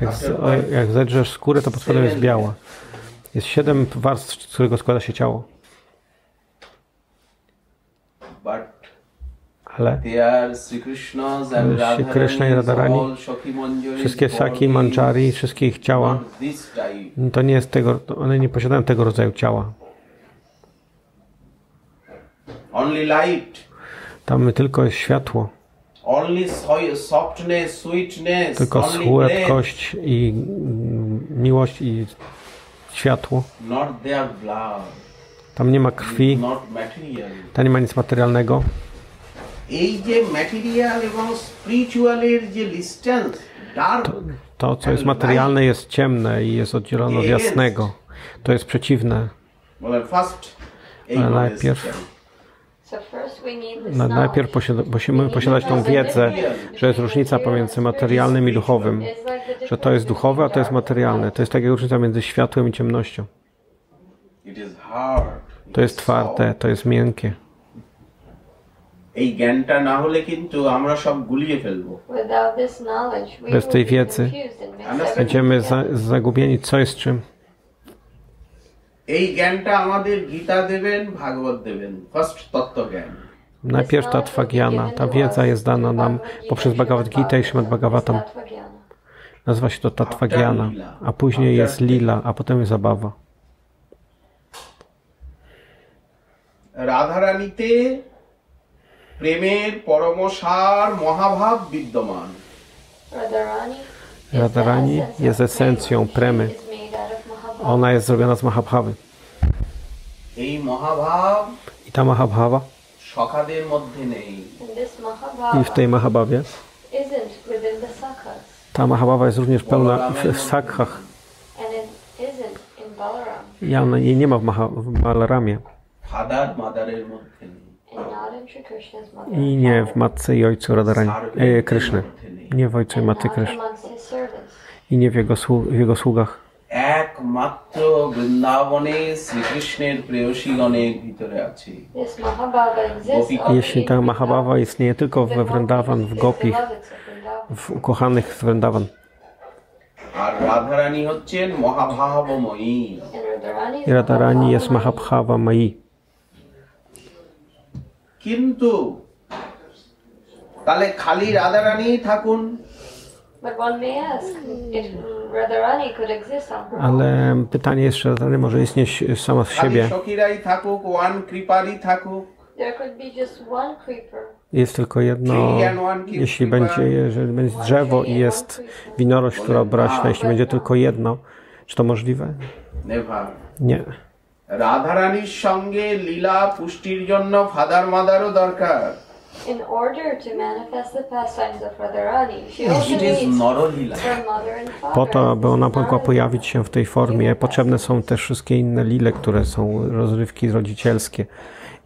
Jak, z, jak zedrzesz skórę, to pod spodem jest biała. Jest siedem warstw, z którego składa się ciało. But Ale Sri Krishna i Radharani, wszystkie saki, manjari, wszystkie ich ciała, to nie jest tego, one nie posiadają tego rodzaju ciała. Tam tylko jest światło, tylko słodkość i miłość i światło. Tam nie ma krwi, tam nie ma nic materialnego এই যে ম্যাটেরিয়াল এবং স্পিরিচুয়ালের যে distance dark To, co jest materialne, jest ciemne i jest oddzielone od jasnego. To jest przeciwne. বলেন ফার্স্ট এই Ale knowledge najpierw- চাই। So first we need this Na- Najpierw knowledge. posiada, musimy posiadać tą wiedzę, że jest różnica pomiędzy materialnym i duchowym. It's like the Że to jest difference duchowe, a to jest between dark and materialne. light. To jest taka różnica między światłem i ciemnością. It is hard. It To jest is twarde, soft. to jest miękkie. এই জ্ঞানটা না হলে কিন্তু আমরা সব গুলিয়ে ফেলবো Without this knowledge, we Bez will tej be wiedzy confused and mix Understand? everything Będziemy together. za, zagubieni, co jest czym. এই জ্ঞানটা আমাদের গীতা দেবেন ভাগবত দেবেন ফার্স্ট তত্ত্ব জ্ঞান Najpierw Tattva Gyana. Ta wiedza jest dana nam poprzez Bhagavad Gita i Śrimad Bhagavatam. Nazywa się to Tattva Gyana, a później jest Lila, a potem jest zabawa. রাধারানীতে প্রেমের পরমসার মহাভাব বিদ্যমান Radharani. Radharani jest esencją premy. Ona jest zrobiona z Mahabhawy. এই মহাভাব I ta Mahabhava সখাদের মধ্যে নেই And this i w tej Mahabhava Mahabhawie isn't within the sakhas. ta Mahabhava jest również pełna w, w sakhach. And it isn't in Balaram. I ona, jej nie ma w, Maha, w Balaramie. Father মাদারের মধ্যে নেই And not in Sri Krishna's mother. I nie w matce i ojcu Radharani. E, Kryszny. Nie w ojcu i And matce not Kryszny. amongst his servants. I nie w jego, słu- w jego sługach. একমাত্র বৃন্দাবনে শ্রীকৃষ্ণের প্রেয়সীগণের ভিতরে আছে This Mahabhava exists Gopi- only Jeśli in ta Vrindavan. Mahabhava istnieje tylko we Vrindavan, w Gopich, Beloveds of Vrindavan. w ukochanych z Vrindavan. আর রাধারানী হচ্ছেন মহাভাবময়ী And Radharani is I Radharani jest Mahabhava. Mahabhava Mai. কিন্তু তাহলে খালি রাধারানী থাকুন But one may ask if Radharani could exist on her own. Ale pytanie jest, czy Radharani może istnieć sama z খালি siebie. সখীরাই থাকুক ওয়ান কৃপারি থাকুক There could be just one creeper. Jest tylko jedno, jeśli będzie, jeżeli będzie drzewo i jest winorość, która obrośna, jeśli będzie tylko jedno, czy to możliwe? Never Nie. রাধারানীর সঙ্গে লীলা পুষ্টির জন্য ফাদার মাদারও দরকার In order to manifest the pastimes of Radharani, she also it is needs নরলীলা her mother and father. Po to, aby ona It's not mogła a- pojawić się w tej formie, potrzebne są też wszystkie inne lile, które są rozrywki rodzicielskie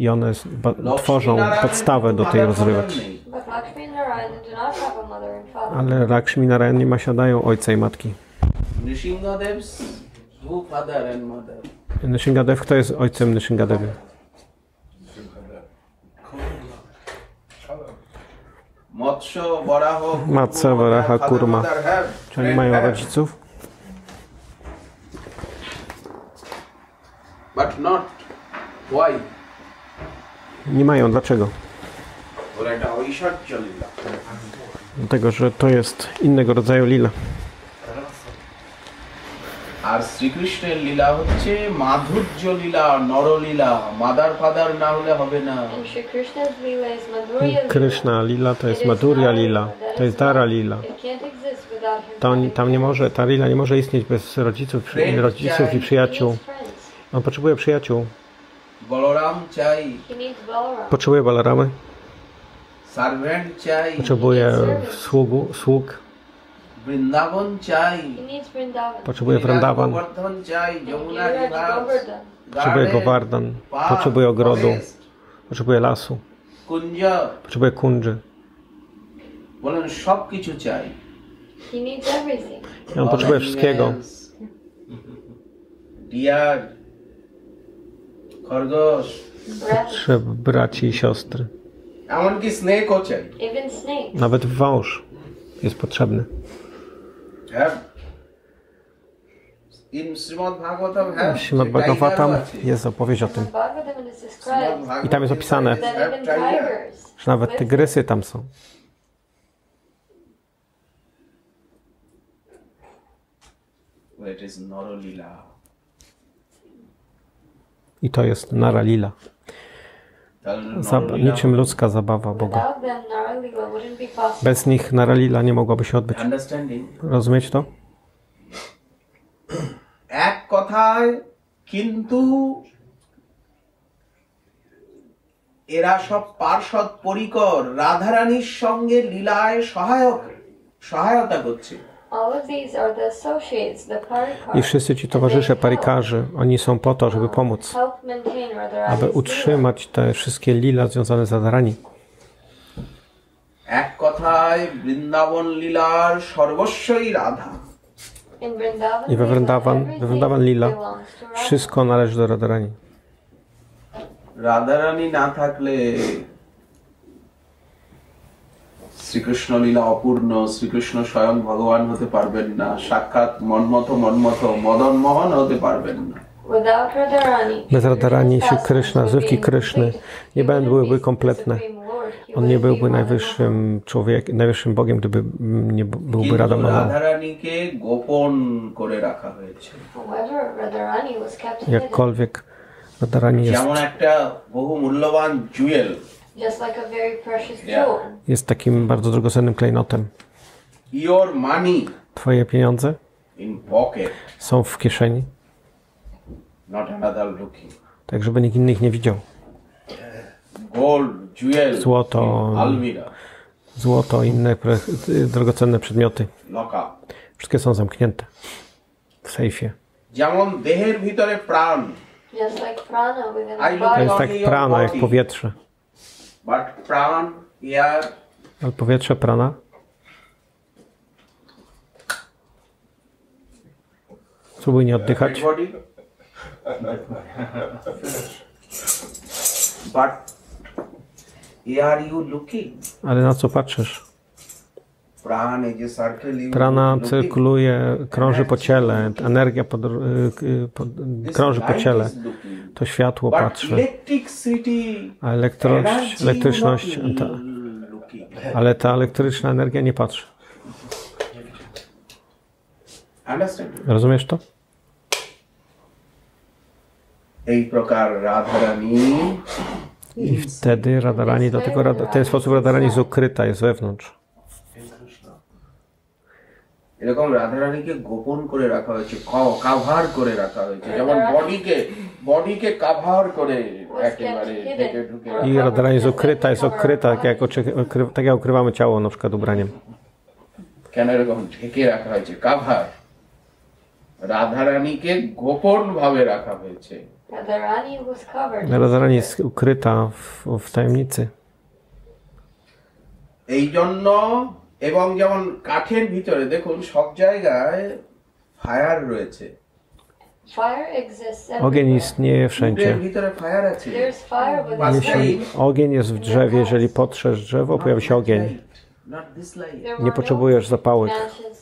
i one s- ba- tworzą podstawę do tej rozrywki. But Lakshmi and Narayana do not have a mother and father. Ale Lakshmi Narayan nie posiadają ojca i matki. Nrisinghadev who father and mother Nyshingadev, kto jest ojcem Nyshingadevia? Matsa, Varaha, Kurma. Czy oni mają rodziców? But not. Why? Nie mają. Dlaczego? Dlatego, że to jest innego rodzaju lila. আর শ্রীকৃষ্ণের লীলা হচ্ছে মাধুর্য লীলা নরলীলা mother father না হলে হবে না And Shri Krishna's Leela is Madhurya Leela. Krishna lila to jest It is Madhurya Dara lila, That to is jest Dara not- lila. It can't exist without him. Tam, having tam nie friends. może, ta lila nie może istnieć bez rodziców, przy- rodziców i He przyjaciół. needs friends. On potrzebuje przyjaciół, Balaram চাই He needs Balaram. potrzebuje balaramy, servant চাই potrzebuje sługu, sług, Vrindavan chai. Vrindavan. Potrzebuje Vrindavan. Govardhan Potrzebuje Govardhan. Potrzebuje ogrodu. Potrzebuje lasu. Potrzebuje kunży. Wolę szop kichu chai. On potrzebuje wszystkiego. Diar. Korgosz. Trzeba braci i siostry. Nawet wąż jest potrzebny. Śrimad no, Bhagavatam jest opowieść o tym. I tam jest opisane, że nawet tygrysy tam są. I to jest Naralila. Lila. তাহলে Zab- নরলীলা niczym ludzka zabawa Boga. Without them, Naralila wouldn't be possible. Bez nich Nara Lila nie mogłaby się odbyć. Understanding Rozumieć to? এক কথায় কিন্তু এরা সব পার্ষদ পরিকর রাধারানীর সঙ্গে লীলায় সহায়ক সহায়তা করছে All of these are the associates, the parikar. I wszyscy ci towarzysze parikarzy, oni są po to, żeby pomóc, Help maintain Radharani's aby Leela. utrzymać te wszystkie lila związane z Radharani. এক কথায় বৃন্দাবন লীলার সর্বস্বই Radha In Vrindavan, I we Leela, Vrindavan, we everything Vrindavan Lila, belongs to Radha. wszystko należy do Radharani. Radharani না থাকলে শ্রীকৃষ্ণ লীলা অপূর্ণ শ্রীকৃষ্ণ স্বয়ং ভগবান হতে পারবেন না সাক্ষাৎ মন্মথ মন্মথ মদন মোহন হতে পারবেন না Without Radharani, Bez Radharani Krishna's Shri pastimes Krishna, would be zwyczki Kryszny incomplete. nie He będą- wouldn't byłyby be kompletne. Supreme Lord. He On nie wouldn't byłby be najwyższym człowiekiem, najwyższym Bogiem, gdyby mm, nie b- byłby কিন্তু Radha Mahan. রাধারানীকে গোপন করে রাখা হয়েছে However, Radharani was kept hidden, Jakkolwiek Radharani jest, jest takim bardzo drogocennym klejnotem. Twoje pieniądze są w kieszeni. Tak, żeby nikt innych nie widział. Złoto, złoto, inne drogocenne przedmioty. Wszystkie są zamknięte w sejfie. To jest tak prana, jak powietrze. But pran air. Ale powietrze prana? Spróbuj nie oddychać. But are you looking? Ale na co patrzysz? Prana cyrkuluje, krąży po ciele, energia pod, y, y, pod, krąży po ciele, to światło patrzy. A elektryczność, elektryczność ta, ale ta elektryczna energia nie patrzy. Rozumiesz to? I wtedy Radarani, dlatego w ten sposób Radarani jest ukryta, jest wewnątrz. এরকম রাধা রানীকে গোপন করে রাখা হয়েছে কাভার করে রাখা হয়েছে যেমন বডিকে বডিকে কাভার করে একেবারে ঢুকে রাধারানী সুখ্রেতা সুখ্রেতা কে কুচে তাকে উকরবাম চাও নমস্কার দুবরানিম কেন এরকম ঢেকে রাখা হয়েছে? কাভার। রাধারানীকে গোপন ভাবে রাখা হয়েছে। রাধা রানী কভারড রাধারানী সুখ্রেতা অফ টাইমনিসে এই জন্য এবং যেমন কাঠের ভিতরে দেখুন সব জায়গায় ফায়ার রয়েছে Fire exists Ogień everywhere. istnieje উটের wszędzie. ভিতরে ফায়ার আছে There's fire within But the Jeśli tree. ogień jest w drzewie, jeżeli potrzesz drzewo, pojawi się ogień. Not this light. There Nie were potrzebujesz no zapałek. matches.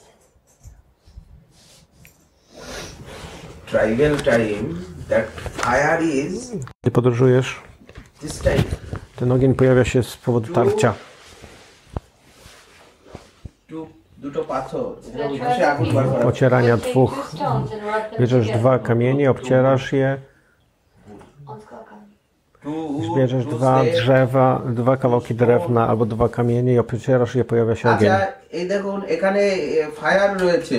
Tribal time, that fire is Gdy podróżujesz, this type. ten ogień pojawia się z powodu tarcia. দুটো পাথর They এরকম tried ঘষে to আগুন beat বার করা Ocierania Take dwóch. two stones and rub them Bierzesz together. dwa kamienie, obcierasz je, On skakam. Two- bierzesz two dwa steps. drzewa, dwa kawałki drewna albo dwa kamienie i obcierasz je, pojawia się ogień. আচ্ছা এই দেখুন এখানে ফায়ার রয়েছে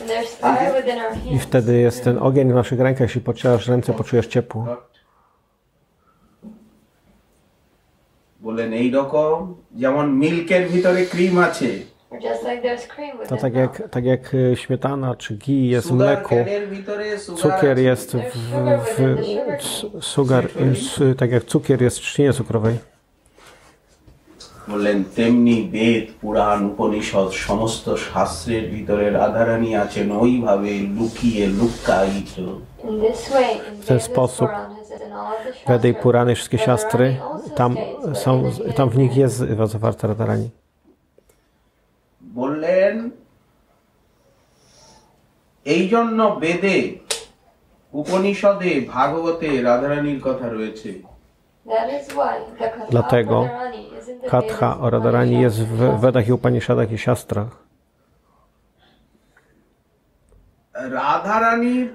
And there's fire within our I hands. wtedy jest ten ogień w naszych rękach. Jeśli pocierasz ręce, poczujesz ciepło. বলেন এই রকম যেমন মিল্কের ভিতরে ক্রিম আছে Or just like there's cream To within tak milk. jak, tak jak y, śmietana czy gi jest w sugar mleku, ক্যানের ভিতরে sugar cukier আছে। jest w, w, w sugar, s- tak jak cukier jest w trzcinie cukrowej. বললেন তেমনি বেদ পুরাণ উপনিষদ সমস্ত শাস্ত্রের ভিতরে রাধারানী আছেন ওইভাবে লুকিয়ে লুকায়িত In this way, in ten Vedas, sposób Puran, as in all of the Wedy i Shastras, Purany, wszystkie Radharani siastry, also tam, states, but są, in a tam w nich hidden jest zawarta Radarani. বললেন এই জন্য বেদে উপনিষদে ভাগবতে রাধারানীর কথা রয়েছে Dlatego Katha o Radharani jest w Wedach i Upanishadach i Siastrach. Radharani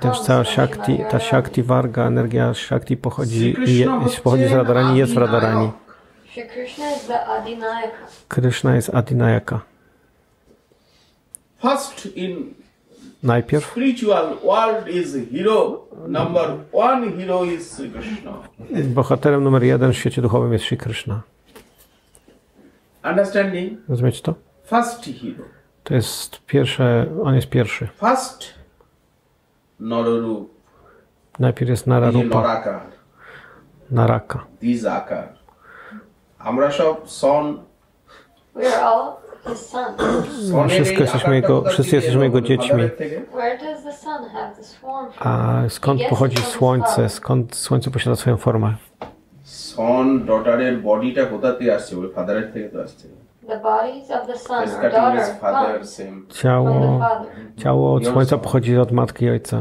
Też cała Shakti, ta Shakti Varga, energia Shakti pochodzi, je, pochodzi z Radarani, jest w Radarani. Krishna jest Adinayaka. First in Najpierw bohaterem numer jeden w świecie duchowym jest Sri Krishna. Rozumiecie to? First hero. To jest pierwsze, on jest pierwszy. first নররূপ Najpierw jest এই যে Nararupa, নরাকার Naraka. These আকার আমরা সব সন We are all his sons. সনের এই Wszystko jesteśmy আকারটা jego- কোথা wszyscy থেকে jesteśmy এলো? jego dziećmi. ফাদারের থেকে? Where does the sun have this form from? A skąd He gets pochodzi it from his słońce? father. Skąd słońce posiada swoją formę? সন ডটারের বডিটা কোথা থেকে আসছে ওই ফাদারের থেকে তো আসছে The bodies of the son or Pescating daughter is father come same. from the Ciało, father. ciało od słońca pochodzi od matki i ojca.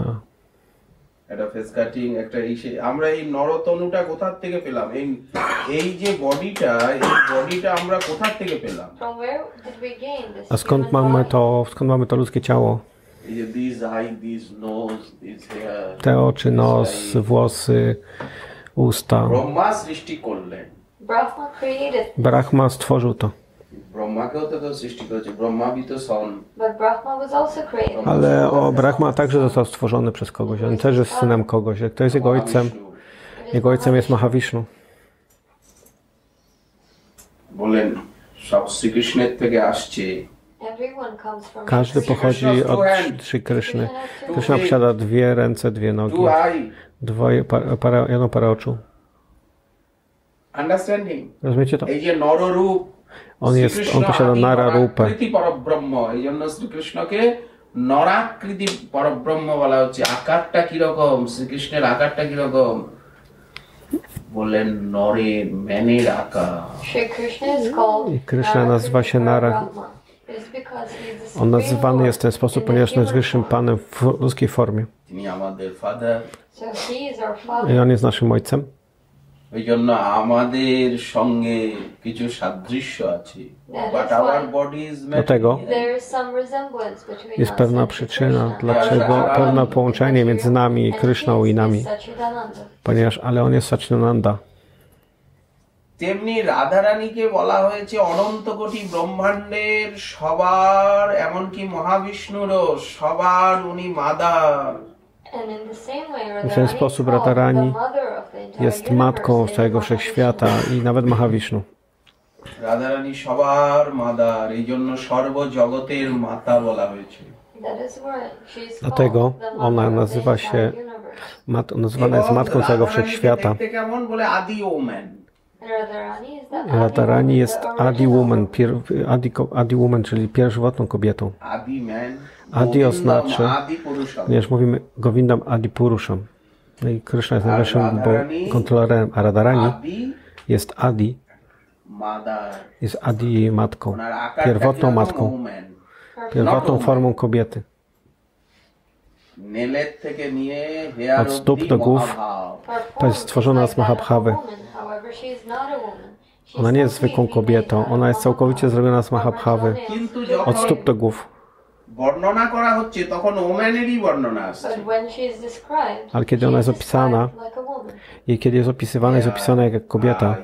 একটা ফেস কাটিং একটা এই সে- আমরা এই নরতনুটা কোথার থেকে পেলাম এই এই যে বডিটা এই বডিটা আমরা কোথার থেকে পেলাম From where did we gain this A skąd human mamy body? to, skąd mamy to ludzkie ciało? এই যে this I this knows this hair Te oczy, nos, włosy, usta. Brahma সৃষ্টি করলেন Brahma created, Brahma stworzył to. ব্রহ্মাকেও তো কেউ সৃষ্টি করেছে ব্রহ্মা বি তো সন but Brahma was also created. Ale o, Brahma także został stworzony przez kogoś. On też jest synem kogoś. Kto jest jego ojcem? Mahavishnu. It is Jego ojcem jest Mahavishnu. বলেন সব শ্রীকৃষ্ণের থেকে আসছে Everyone comes from Każdy Krishna. pochodzi od Sri Kryszny. Krishna posiada dwie ręce, dwie two nogi, I dwoje, par, para, jedną parę oczu. Understanding Rozumiecie to? এই যে নররূপ On jest, Shrikrishna on posiada আদি nara rupę. পরাকৃতি পরব্রহ্ম এই জন্য শ্রীকৃষ্ণকে নরাকৃতি পরব্রহ্ম বলা হচ্ছে আকারটা কিরকম শ্রীকৃষ্ণের আকারটা কিরকম বললেন নরে ম্যানের আকার Shri Krishna is called I Krishna nazywa się Nara. Brahma. It is because he is the On supreme nazywany Lord jest w ten sposób, in the ponieważ on jest human wyższym form. panem w ludzkiej formie. তিনি আমাদের father So he is our I father. on jest naszym ojcem. ওই জন্য আমাদের সঙ্গে কিছু সাদৃশ্য আছে। But our body is material ইস পেভনা প্রিচিনা dlaczego pewne połączenie między nami i Krishna বলা হয়েছে অনন্ত কোটি ব্রহ্মাণ্ডের সবার এমনকি মহাবিষ্ণুর সবার উনি mother. And in the same way, W ten Radharani is sposób called Radharani the mother of the entire Jest universe, matką is całego Mahavishnu. wszechświata i nawet Mahavishnu. Radharani সবার মাদার এই জন্য সর্বজগতের মাতা বলা হয়েছে That is why she is Dlatego called the ona mother of the nazywa entire się universe. Mat, nazywana jest এবং matką całego রাধারানীকে wszechświata. Radharani jest no, Adi Woman, pier, Adi, Adi Woman, czyli pierwotną kobietą. Adi oznacza, ponieważ mówimy Govindam Adi Purusham. No i Krishna jest najlepszym kontrolerem, a Radharani jest Adi, jest Adi matką, pierwotną matką, pierwotną formą kobiety. Od stóp do głów to jest stworzona z Mahabhawy. Ona nie jest zwykłą kobietą, ona jest całkowicie zrobiona z Mahabhawy. Od stóp do głów. Ale kiedy ona jest opisana i kiedy jest opisywana, jest opisana jak kobieta.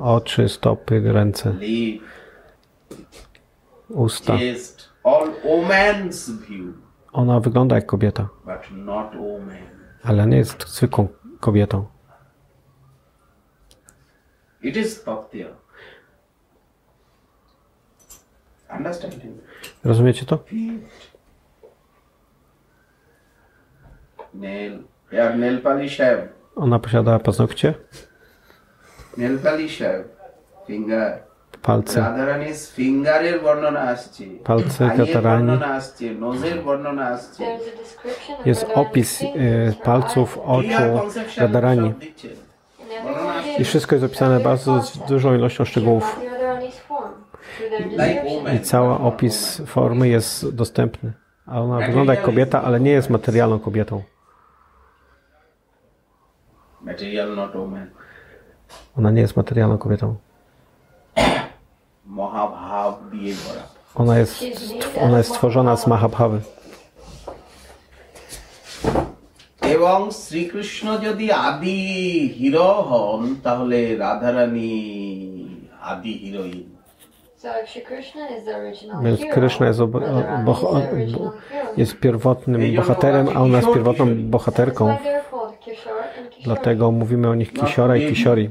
Oczy, stopy, ręce, usta. Ona wygląda jak kobieta, ale nie jest zwykłą kobietą. Rozumiecie to? Ona posiada paznokcie, Nail polish. Finger palce. Palce Katarani jest opis e, palców oczu Radarani i wszystko jest opisane bardzo z dużą ilością szczegółów. I, i cały opis formy jest dostępny. A ona wygląda jak kobieta, ale nie jest materialną kobietą. Ona nie jest materialną kobietą. মহাভাব দিয়ে ভরা Ona jest, ona jest stworzona z Mahabhawy. এবং শ্রীকৃষ্ণ যদি আদি হিরো হন তাহলে রাধারানী আদি heroine So if Shri Krishna is the original Więc hero, Krishna jest, ob, Radharani boh, is the original hero. jest pierwotnym bohaterem, a ona jest pierwotną bohaterką. That's why they're called Kishore and Kishore. Dlatego mówimy o nich Kisiora i Kisiori.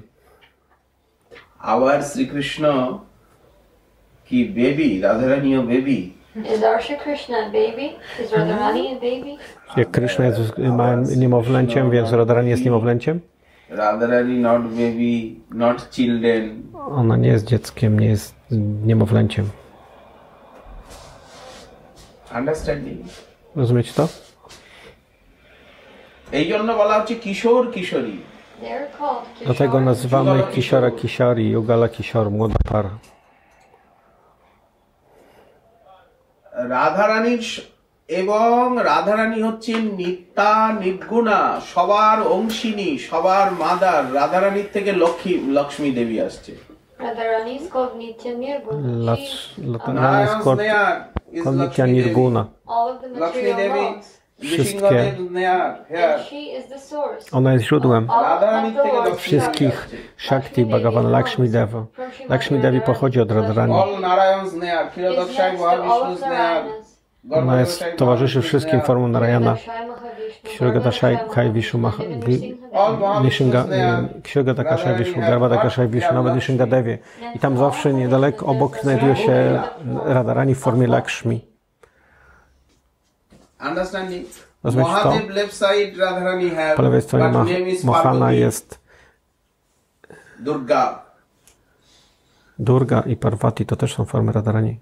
আবার শ্রীকৃষ্ণ কি বেবি রাধারানীও baby Is our Shri Krishna a baby? Is Radharani a baby? Jak Krishna jest małym niemowlęciem, więc Radharani jest niemowlęciem? Radharani not baby not children Ona nie jest dzieckiem, nie jest niemowlęciem. Understanding Rozumiecie to? এই জন্য বলা হচ্ছে কিশোর কিশোরী They're called Kishore Dlatego and nazywamy Kisiora Kisiori, Yugala Kisior, młoda para. রাধারানীর এবং রাধারানী হচ্ছেন নিত্যা নির্গুণা সবার অংশিনী সবার মাদার। রাধারানীর থেকে লক্ষ্মী লক্ষ্মী দেবী আসছে। লক্ষ্মী দেবী। wszystkie. Ona jest źródłem. Wszystkich Shakti Bhagavan Lakshmi Deva. Lakshmi Devi pochodzi od Radharani. Ona jest, towarzyszy wszystkim formom Narayana. Ksirogadakashai Kai Vishu Nishinga, Ksirogadakashai Vishu, Vishu, nawet Nishinga Devi. I tam zawsze niedaleko obok znajduje się Radharani w formie Lakshmi. Understanding? Rozumieć to? Mahadev left side Radharani have, Po lewej stronie but Ma- name is Mohana Parvati, jest Durga. Durga i Parvati, to też są formy Radharani.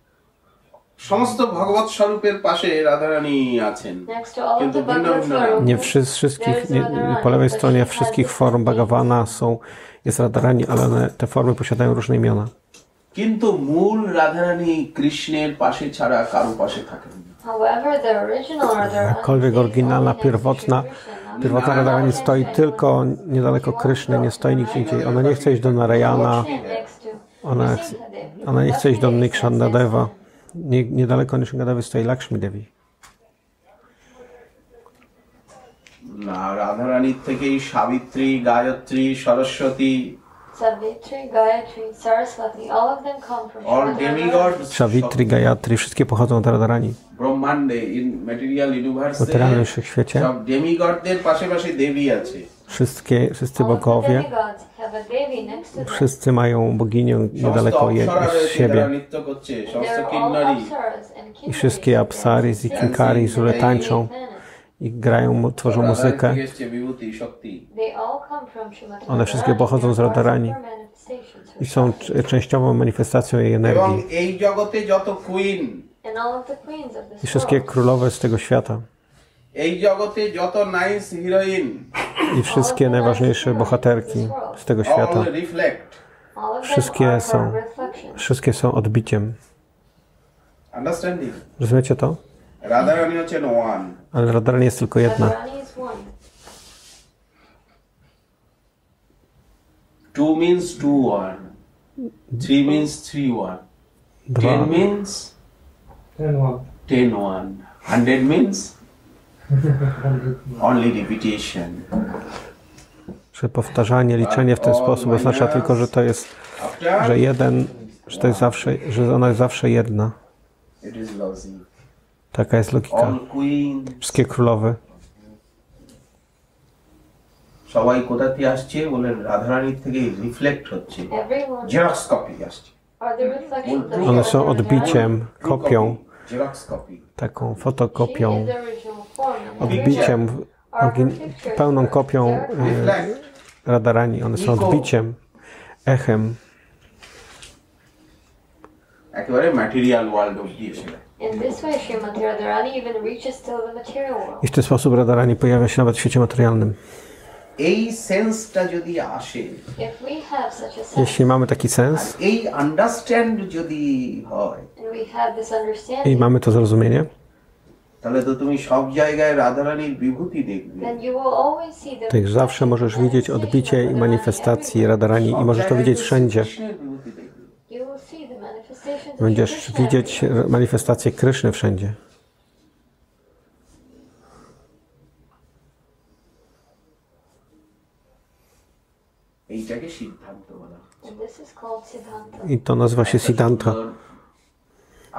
সমস্ত ভগবত স্বরূপের পাশে রাধারানী আছেন Next to all of কিন্তু the ভিন্ন Bhagavad ভিন্ন নাম। Swarup. Nie wszy- z wszystkich, nie, nie, po lewej stronie wszystkich form Bhagavana są, jest Radharani, ale one, te formy posiadają różne imiona. কিন্তু মূল রাধারানী কৃষ্ণের পাশে ছাড়া কারো পাশে থাকেন না However, the original Radharani Jakkolwiek stays oryginalna, only next to pierwotna, Krishna. Pierwotna Radharani stoi tylko niedaleko Kryszny, nie stoi nigdzie indziej. Ona nie chce iść do Narayana, Next to ona, Nrsimhadev. ona nie chce iść do Nikshandadeva. Nie, niedaleko Nikshandadevi stoi Lakshmi Devi. না রাধারানীর থেকেই Savitri Gayatri Saraswati Savitri, Gayatri, Saraswati, all of them come from all Radharani. Demigod Savitri, Gayatri, wszystkie pochodzą od Radharani. ব্রহ্মাণ্ডে in material W ইউনিভার্সে materialnym wszechświecie সব ডেমিগডদের পাশাপাশি দেবী আছে wszystkie, wszyscy All of the bogowie, demigods have a Devi next to them. wszyscy mają boginię সমস্ত niedaleko je, অপ্সরা z রয়েছে যারা siebie. নৃত্য করছে সমস্ত They're all কিন্নরী apsaras and I kinnaris wszystkie that apsaris i sing kinkaris, które and tańczą planet. i grają, mu- tworzą Radharani muzykę. থেকে এসছে বিভূতি শক্তি They all come from Srimati One wszystkie Radharani. pochodzą z They're parts of Radharani. her manifestations, her I są Shakti. c- częściową manifestacją jej এবং energii. i wszystkie królowe z tego świata. i wszystkie najważniejsze bohaterki z tego świata. wszystkie są wszystkie są odbiciem. Rozumiecie to? ale Radharani jest tylko jedna. Two means two one. Three means three one. Ten means three one ten Dwa. Means Ten one. Ten one hundred means only repetition. Że powtarzanie, liczenie w ten sposób oznacza tylko, że to jest, After że jeden, że to jest zawsze, że ona jest zawsze jedna. it is logic. Taka jest logika. All queen Wszystkie królowe. সবাই কোথা থেকে আসছে বলে রাধারানীর থেকে reflect হচ্ছে Everyone xerox copy আসছে are the reflections of One są Radharani. odbiciem, kopią, xerox copy taką She is fotokopią, the original form. and odbiciem, orgi- pełną kopią y, reflect Radarani. One są odbiciem, echem. একেবারে material world অব্দি এসে গেছে। In this way, Srimati Radharani even reaches to the material world. I w ten sposób Radarani pojawia się nawet w świecie materialnym. এই সেন্সটা যদি আসে If we have such a sense, Jeśli mamy taki আর sens এই understand যদি হয় and we have this i understanding, mamy to zrozumienie, তাহলে তো তুমি সব জায়গায় রাধারানীর বিভূতি দেখবে then you will always see the to zawsze możesz widzieć odbicie i manifestacji Radarani i możesz to widzieć wszędzie. কৃষ্ণের বিভূতি দেখবে You will see the manifestations of Będziesz Krishna widzieć manifestację Kryszny wszędzie. I to nazywa się Siddhanta.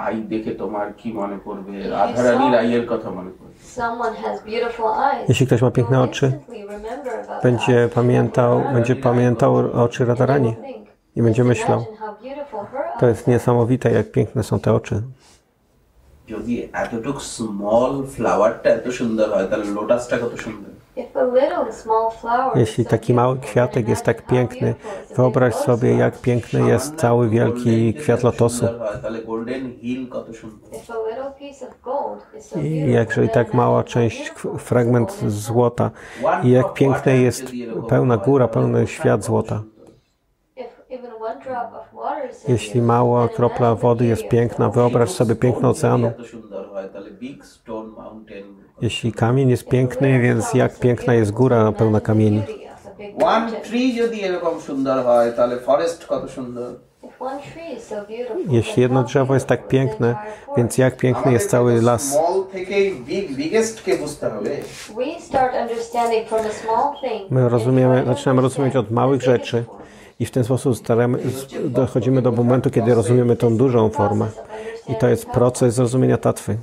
I দেখে তোমার কি মনে পড়বে রাধারানীর আইয়ের কথা মনে পড়বে Someone has beautiful eyes. Jeśli ktoś ma piękne you oczy, instantly remember about będzie the eyes. pamiętał, będzie pamiętał oczy And you Radarani will think, i będzie just myślał. imagine how beautiful her To eyes jest niesamowite, jak piękne są te oczy. যদি এতটুক স্মল ফ্লাওয়ারটা এত সুন্দর হয় তাহলে লোটাসটা কত সুন্দর jeśli taki mały kwiatek jest tak piękny, wyobraź sobie, jak piękny jest cały wielki kwiat lotosu. I jakże tak mała część, fragment złota, i jak piękna jest pełna góra, pełny świat złota. Jeśli mała kropla wody jest piękna, wyobraź sobie piękno oceanu. Jeśli kamień jest piękny, więc jak piękna jest góra pełna kamieni. Jeśli jedno drzewo jest tak piękne, więc jak piękny jest cały las. My rozumiemy, zaczynamy rozumieć od małych rzeczy i w ten sposób staramy, dochodzimy do momentu, kiedy rozumiemy tą dużą formę. I to jest proces zrozumienia tatwy.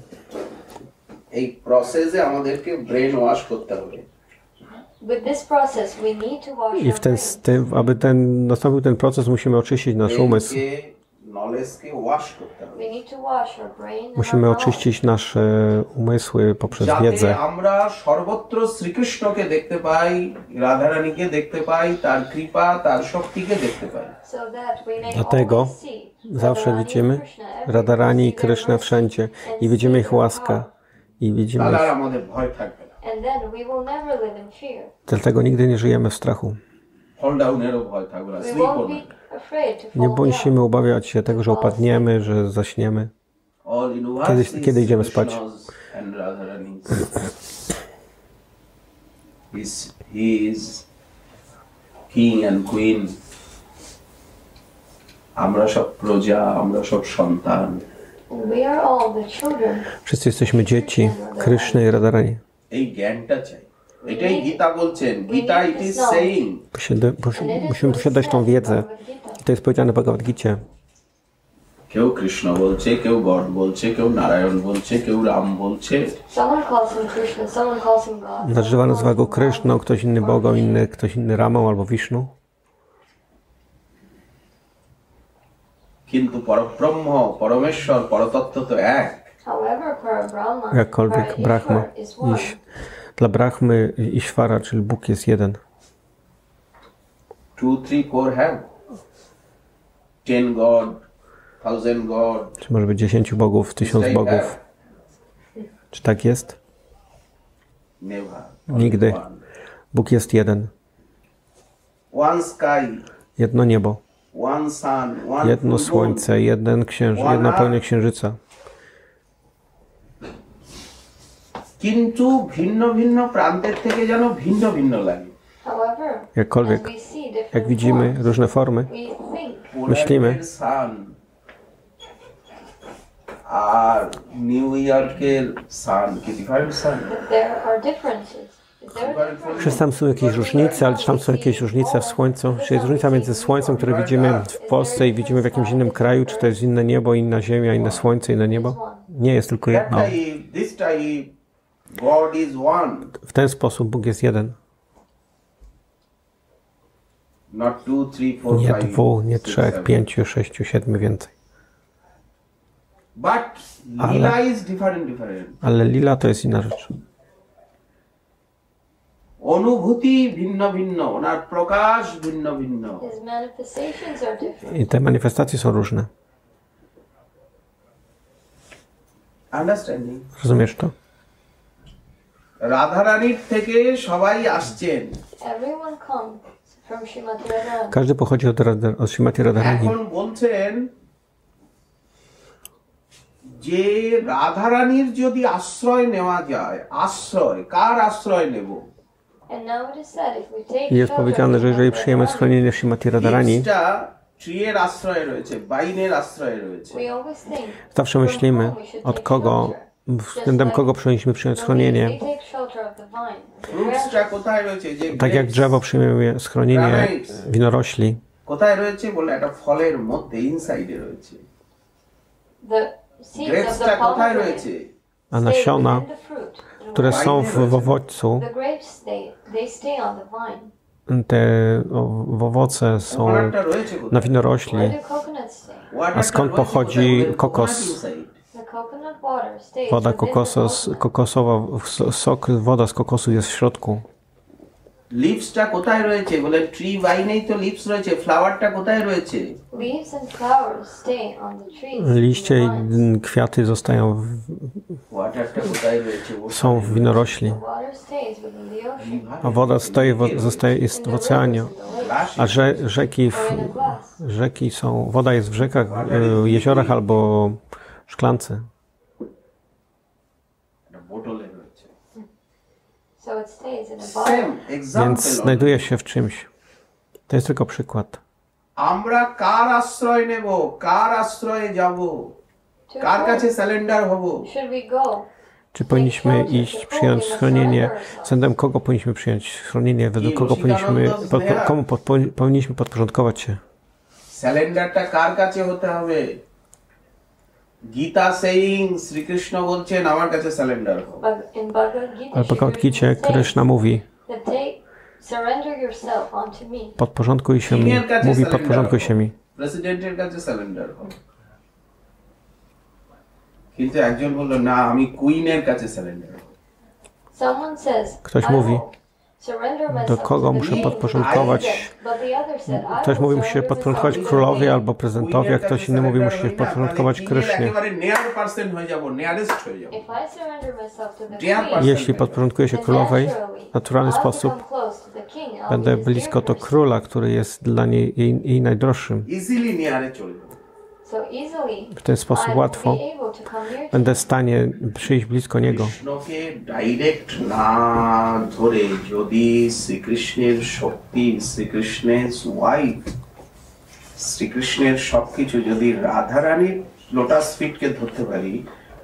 এই প্রসেসে আমাদেরকে brain wash করতে হবে With this process, we need to wash I our w ten, brain. z tym, aby ten, nastąpił ten proces, musimy oczyścić nasz umysł. নলেজকে ওয়াশ করতে হবে We need to wash our brain and Musimy our knowledge. oczyścić nasze umysły poprzez যাতে wiedzę, আমরা সর্বত্র শ্রীকৃষ্ণকে দেখতে পাই রাধারানীকে দেখতে পাই তার কৃপা তার শক্তিকে দেখতে পাই So that we may Dlatego always see zawsze Radharani widzimy and Krishna everywhere, Radharani i see their Krysznę mercy wszędzie and i widzimy see ich their łaskę power. i widzimy তাহলে আর ich. আমাদের ভয় থাকবে না And then we will never live in fear. Dlatego nigdy nie żyjemy w strachu. ফল ডাউনেরও ভয় থাকবে না We slip won't করবে be afraid to Nie fall down. musimy obawiać się tego, że upadniemy, że zaśniemy. All Kiedy- universities, kiedy idziemy spać? Krishnas and Radharani's. He's, he is king and queen. আমরা সব প্রজা আমরা সব সন্তান We are all the children. Wszyscy jesteśmy dzieci Kryszny i Radharani. এই জ্ঞানটা চাই এটাই গীতা বলছেন Gita it is saying Posiada- posi- And it is Musimy what posiadać says tą in wiedzę. Bhagavad Gita. I to jest powiedziane w Bhagavad Gita. কেউ কৃষ্ণ বলছে কেউ গড বলছে কেউ নারায়ণ বলছে কেউ রাম বলছে Someone calls him Krishna, someone calls him God. Nazywa nazwa go Kryszną, ktoś inny Bogą, inny, ktoś inny Ramą albo Wisznu. কিন্তু পরব্রহ্ম পরমেশ্বর পরতত্ত্ব তো এক However, Parabrahma, Jakkolwiek Brahma, Ishwar is one. iś, dla Brahmy Ishvara, czyli Bóg jest jeden. Two three four have ten god thousand god Czy może być dziesięciu bogów, tysiąc bogów? Czy tak jest? Never Nigdy. Bóg jest jeden. One sky Jedno niebo, one San one jedno słońce, jeden księżyc, jedna pełnia księżyca. কিন্তু ভিন্ন ভিন্ন প্রান্তের থেকে যেন ভিন্ন ভিন্ন লাগে However, as Jakkolwiek, we see different jak widzimy forms, różne formy, we think Myślimy. সান আর নিউ ইয়র্কের সান কি different sun czy tam są jakieś różnice, ale czy tam są jakieś różnice w słońcu? Czy jest różnica między słońcem, które widzimy w Polsce i widzimy w jakimś innym kraju? Czy to jest inne niebo, inna ziemia, inne słońce, inne niebo? Nie, jest tylko jedno. W ten sposób Bóg jest jeden. Nie dwóch, nie trzech, pięciu, sześciu, siedmiu, więcej. Different. Ale lila to jest inna rzecz. অনুভূতি ভিন্ন ভিন্ন ওনার প্রকাশ ভিন্ন ভিন্ন। রাধারানীর থেকে সবাই আসছেন। Каждый походит от, Радар, от Шимати যে রাধারানীর যদি আশ্রয় নেওয়া যায় আশ্রয় কার আশ্রয় নেব? I jest shelter powiedziane, że from jeżeli Radharani, przyjmiemy schronienie Srimati Radharani, লিপসটা ট্রিয়ের আশ্রয়ে রয়েছে বাইনের আশ্রয়ে রয়েছে we always think zawsze myślimy, od kogo, względem kogo powinniśmy przyjąć when we, schronienie. they take shelter of the vine. The ফ্রুটসটা branches, কোথায় রয়েছে যে Tak jak grapes drzewo przyjmuje schronienie winorośli, কোথায় রয়েছে বলে একটা ফলের মধ্যে ইনসাইডে রয়েছে the seeds of গ্রেপসটা the কোথায় pomegranate রয়েছে a stay nasiona, które są w, w owoccu, te owoce są na winorośli. A skąd pochodzi kokos? Woda kokosowa, sok, woda z kokosu jest w środku. লিভসটা কোথায় রয়েছে বলে ট্রি বাইনেই তো লিভস রয়েছে ফ্লাওয়ারটা কোথায় রয়েছে Leaves and flowers stay on the trees. Liście i and the vines. mm, kwiaty zostają, w, ওয়াটারটা কোথায় রয়েছে są w winorośli, The water stays within the ocean. a woda stoi, w, zostaje, jest w oceanie. A rze, rzeki, w, Or in a glass. rzeki są, woda jest w rzekach, e, jeziorach albo szklance. Więc znajduje się w czymś. To jest tylko przykład. আমরা কার আশ্রয় নেব কার আশ্রয়ে যাব To কার whom কাছে স্যালেন্ডার হব should we go? Czy powinniśmy iść, przyjąć schronienie? Względem kogo powinniśmy przyjąć schronienie? Według kogo powinniśmy, podpo, komu podpo, powinniśmy podporządkować się? স্যালেন্ডারটা কার কাছে হতে হবে গীতা সেইং শ্রীকৃষ্ণ বলছেন আমার কাছে স্যালেন্ডার হও But in Bhagavad Gita, Ale w Bhagavad Shri Gita Krishna says Krishna mówi, that take, surrender yourself unto me. podporządkuj się mi, কিংয়ের কাছে mówi surrender podporządkuj się হও। mi. প্রেসিডেন্টের কাছে স্যালেন্ডার হও কিন্তু একজন বলল না আমি কুইনের কাছে স্যালেন্ডার হব Someone says, Ktoś I mówi, will surrender myself do kogo muszę podporządkować. Ktoś mówi, musi się podporządkować królowi albo prezydentowi, a ktoś inny mówi, musi się podporządkować Krysznie. Jeśli podporządkuję się królowej w naturalny sposób, będę blisko to króla, który jest dla niej jej najdroższym. W ten I sposób łatwo będę w stanie przyjść blisko niego. শ্রীকৃষ্ণের সবকিছু যদি রাধারানীর lotus ফিটকে ধরতে পারি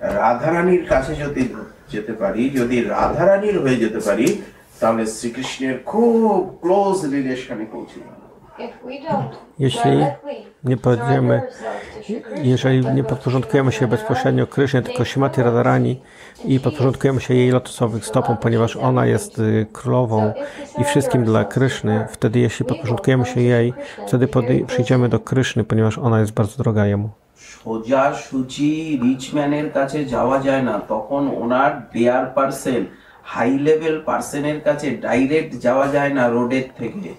রাধারানীর কাছে যদি যেতে পারি যদি রাধারানীর হয়ে যেতে পারি তাহলে শ্রীকৃষ্ণের খুব ক্লোজ রিলেশনে পৌঁছে যাবো If we don't Jeśli directly nie pojedziemy, surrender ourselves to Shri Krishna, jeżeli but nie go podporządkujemy się through bezpośrednio Krysznie, tylko Shimati Radharani i podporządkujemy się jej lotosowym stopom, ponieważ ona jest y, królową i wszystkim dla Kryszny, wtedy jeśli podporządkujemy się jej, wtedy podej- przyjdziemy do Kryszny, ponieważ ona jest bardzo droga jemu. সোজা সুচি রিচম্যানের কাছে যাওয়া যায় না তখন ওনার dare percent high level পার্সনের কাছে ডাইরেক্ট যাওয়া যায় না রোডের থেকে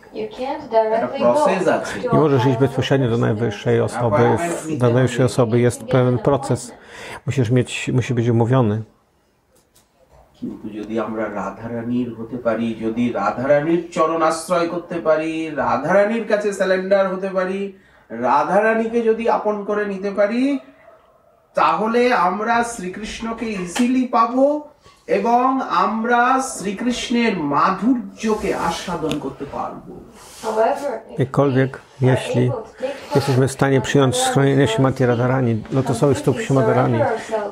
process আছে। Nie możesz iść bezpośrednio do najwyższej osoby. Do najwyższej osoby jest pewien proces. Musisz mieć, musi być umówiony. কিন্তু যদি আমরা রাধারানীর হতে পারি যদি রাধারানীর চরণ আশ্রয় করতে পারি রাধারানীর কাছে স্যালেন্ডার হতে পারি রাধারানীকে যদি আপন করে নিতে পারি তাহলে আমরা শ্রীকৃষ্ণকে ইজিলি পাবো এবং আমরা শ্রীকৃষ্ণের মাধুর্যকে আস্বাদন করতে পারবো However, if we Jakkolwiek, are jeśli able to take jesteśmy w stanie przyjąć schronienie Shimati Radharani, lotosowych stóp Shimati Radharani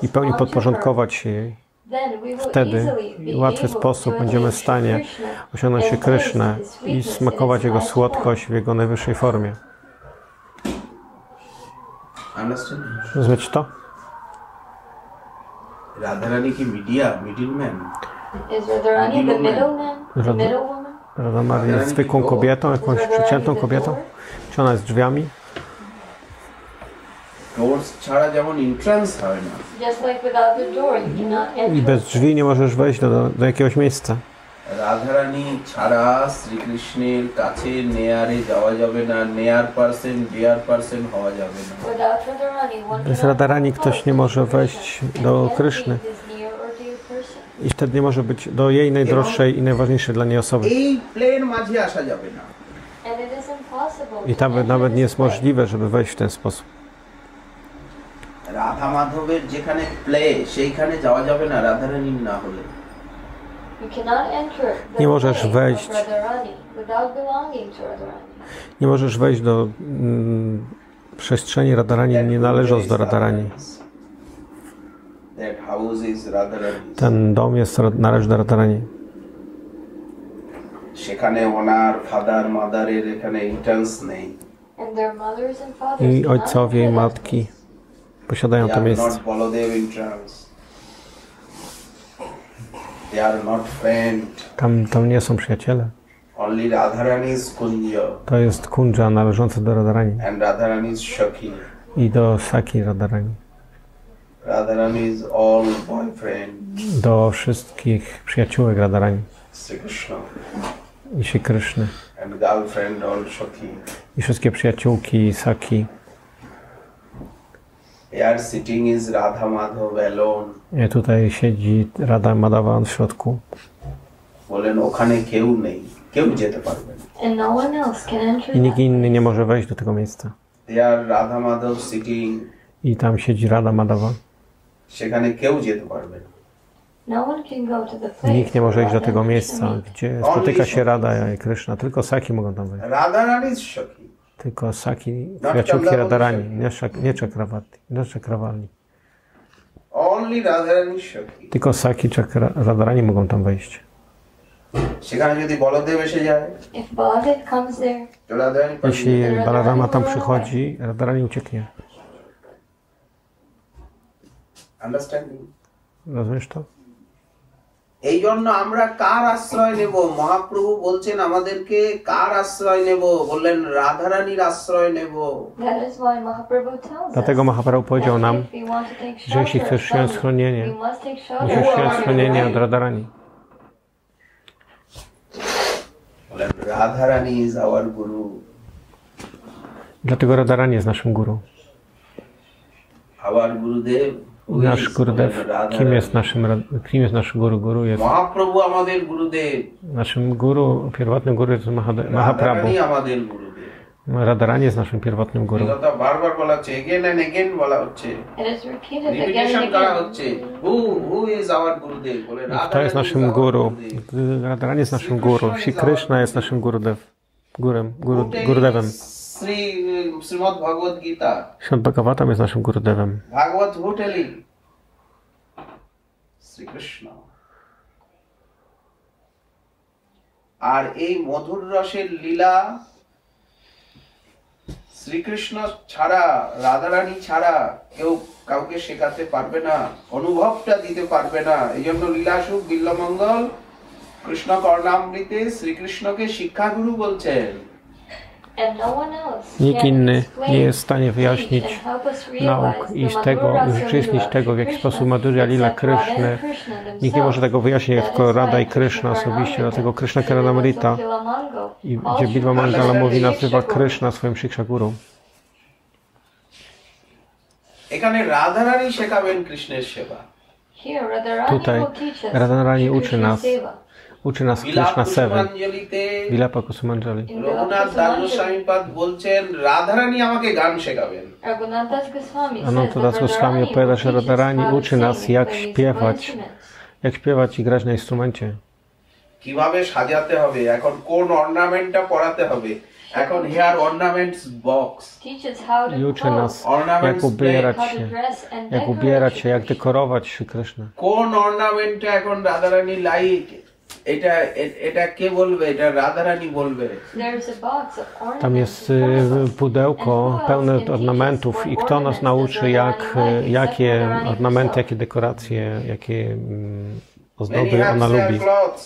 i pełni podporządkować się jej, then we will wtedy easily w be łatwy able sposób to będziemy w attain stanie Krishna osiągnąć się and taste Krysznę his i sweetness in smakować its jego highest słodkość w jego najwyższej formie. Understand Rozumiecie to? Radharani কি media middleman form. Is Radharani the Middleman. middleman, the Radha- middlewoman? Radha Maria jest zwykłą kobietą, jakąś Is Radharani przeciętną the kobietą? door? Czy ona jest drzwiami? Doors ছাড়া যেমন এন্ট্রান্স হয় না Just like without the door, you cannot I enter. bez drzwi nie możesz wejść do, do jakiegoś miejsca. Radharani ছাড়া শ্রীকৃষ্ণের কাছে নেয়ারে যাওয়া যাবে না নেয়ার পার্সেন ডিয়ার পার্সেন হওয়া যাবে না Without Radharani, one Bez cannot Radharani come ktoś close nie to może Krishna. wejść You do can't Kryszny. be his near or dear person. I wtedy nie może być do jej najdroższej i najważniejszej dla niej osoby. এই প্লেন মাঝে আসা যাবে না And it is impossible I to tam enter nawet nie this jest way. możliwe, żeby wejść w ten sposób. Radha মাধবের যেখানে প্লে সেইখানে যাওয়া যাবে না রাধারানীর না হলে Nie możesz way wejść. of Radharani without belonging to Radharani. Nie możesz wejść do mm, przestrzeni Radharani, nie należąc do Radharani. That house is Radharani. Ten dom jest, należy do Radharani. সেখানে ওনার ফাদার মাদারের এখানে এন্ট্রান্স নেই And their mothers and fathers I cannot ojcowie i enter that matki place. posiadają They to are miejsce. Tam, tam nie są przyjaciele. Kunja To jest kundża należąca do Radharani i do Saki Radharani. All boyfriend. Do wszystkich przyjaciółek Radharani Krishna. i all Shaki. I wszystkie przyjaciółki Saki. Here sitting is Radha Madhav alone. I tutaj siedzi Radha Madhava w środku. বলেন ওখানে কেউ নেই কেউ যেতে পারবে না And no one else can enter I nikt that. inny nie może wejść do tego miejsca. There Radha Madhav sitting I tam siedzi Radha Madhava. সেখানে কেউ যেতে পারবে না No one can go to the place Nikt nie może iść do where tego Radha and miejsca, Krishna meet. gdzie spotyka się Rada i Krishna. Tylko Saki mogą tam wejść. Radharani is Shaki. Tylko Saki, przyjaciółki Radharani, nie, Shak- nie Czakrawati, nie Czakrawali. Only Radharani is Shaki. Tylko Saki, Czakra, Radharani mogą tam wejść. সেখানে যদি বলদেব এসে যায় If Baladev comes there, তো রাধারানী পালিয়ে Jeśli যায়। Balarama tam przychodzi, Radharani ucieknie. Understanding? Rozumiesz to? এই জন্য আমরা কার আশ্রয় নেব? মহাপ্রভু বলছেন আমাদেরকে কার আশ্রয় নেব? বললেন রাধারানীর আশ্রয় নেব। তাতে গো মহাপ্রভু পূজনাম যে শিক্ষা শ্রেণি শিক্ষা শ্রেণি রাধারানী। রাধারানী ইজ আওয়ার গুরু যাতে করে রাধারানী ইজ নাশম গুরু আওয়ার গুরুদেব nasz Gurudev, kim jest, naszym, kim jest nasz Guru? Guru jest naszym Guru, pierwotnym Guru jest Mahaprabhu. Radharani jest naszym pierwotnym Guru. Kto jest naszym Guru? Radharani jest naszym Guru. Śri Krishna jest naszym Gurudev. Gurem, guru, Gurudevem. Shri Srimad Bhagavad Gita. Świąt Bhagavatam jest naszym gurudevem. Bhagavata who telling. Srikrishna. আর এই মধুর রসের লীলা শ্রীকৃষ্ণ ছাড়া রাধারানী ছাড়া কেউ কাউকে শেখাতে পারবে না অনুভবটা দিতে পারবে না। এই জন্য লীলাসুখ বিল্লমঙ্গল কৃষ্ণ কর্ণামৃতে শ্রীকৃষ্ণকে শিক্ষাগুরু বলছেন। Nikt inny nie jest w stanie wyjaśnić nauk i z tego, uczyścić tego, w jaki sposób Madhurya Lila Krishna. Nikt nie może tego wyjaśnić, jak tylko Radha i Krishna osobiście, dlatego Krishna Karanamrita, i gdzie Bidwa Mangala mówi, nazywa Krishna swoim Shiksha Guru. Ekhane Radharani shekaben Tutaj Radharani uczy nas nas Seva. Uczy nas বিলাপ Krishna Seven, কুসুমাঞ্জলিতে Vilapa Kusumanjali. In Raghunath দাস গোস্বামীপাদ বলছেন রাধারানী আমাকে গান শেখাবেন Raghunathas Goswami A no says to that Das Goswami Radharani opowiada, will że teach us Radharani how to uczy nas, sing jak by musical śpiewać. instruments. Jak śpiewać i grać na instrumencie. কিভাবে সাজাতে হবে এখন কোন অর্নামেন্টটা পরাতে হবে এখন hair ornaments box Teach us how to I uczy clothe, nas, Ornaments jak ubierać how to się, dress and jak decorate ubierać się, your jak dekorować Shri Krishna. কোন অর্নামেন্টটা এখন রাধারানী লাইক এটা এ- এটা কে বলবে এটা রাধারানী বলবে There's a box of ornaments Tam jest in front of y, us. pudełko pełne ornamentów i kto nas nauczy, jak, y, jakie ornamenty, jakie dekoracje, jakie mm, Many ozdoby have ona their lubi. clothes.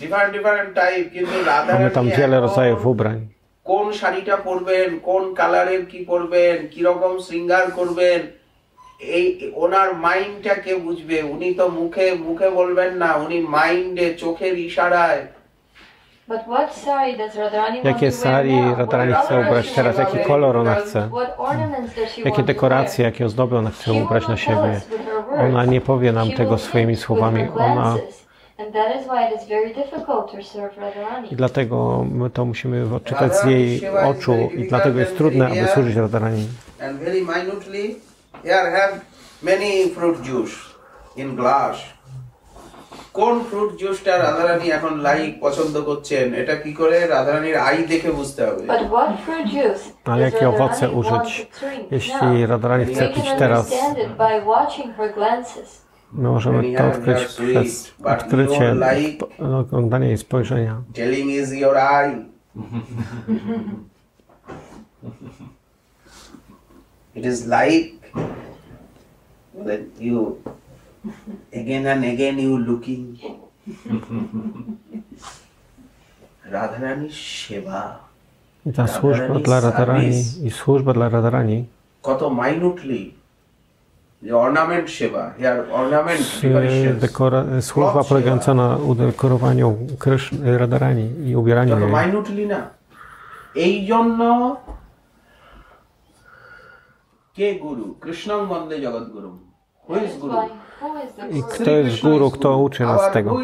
Different different type কিন্তু Mamy Radharani tam wiele এখন rodzajów ubrań. কোন শাড়িটা পরবেন কোন কালারের কি পরবেন কিরকম শৃঙ্গার করবেন এই ওনার মাইন্ডটা কে বুঝবে উনি তো মুখে মুখে বলবেন না উনি মাইন্ডে চোখের ইশারায় But what sari does Radharani want Jakie to wear sari now? Radharani What chce color ubrać does she teraz, want jaki to kolor wear? ona chce, What ornaments does she jakie want to dekoracje, wear? jakie ozdoby ona chce She will ubrać na not tell siebie. us with her words. Ona nie powie nam She tego will swoimi hint with słowami. her Ona glances. And that is why it is very difficult to serve Radharani. i dlatego my to musimy odczytać z jej oczu i dlatego jest trudne, aby służyć Radharani. and very minutely here have many fruit juice in glass কোন fruit জুসটা রাধারানী এখন লাইক পছন্দ করছেন এটা কি করে রাধারানীর আই দেখে বুঝতে হবে But what fruit juice Ale does jakie owoce Radharani want użyć, to drink jeśli now? Radharani We chce can pić teraz? understand it by watching her glances. My możemy to odkryć przez odkrycie, no, oglądanie jej spojrzenia. telling is your eye it is like that you again and again you looking রাধারানীর সেবা I ta służba dla Radharani i służba dla Radharani কত মাইনুটলি যে অর্নামেন্ট সেবা hair ornament y, dekora, służba polegająca na udekorowaniu Krysz, Radharani i ubieraniu যত jej. মাইনুটলি না এই জন্য Kie guru? Krishnam vande jagat guru. Who is guru? I kto jest guru, kto uczy nas tego?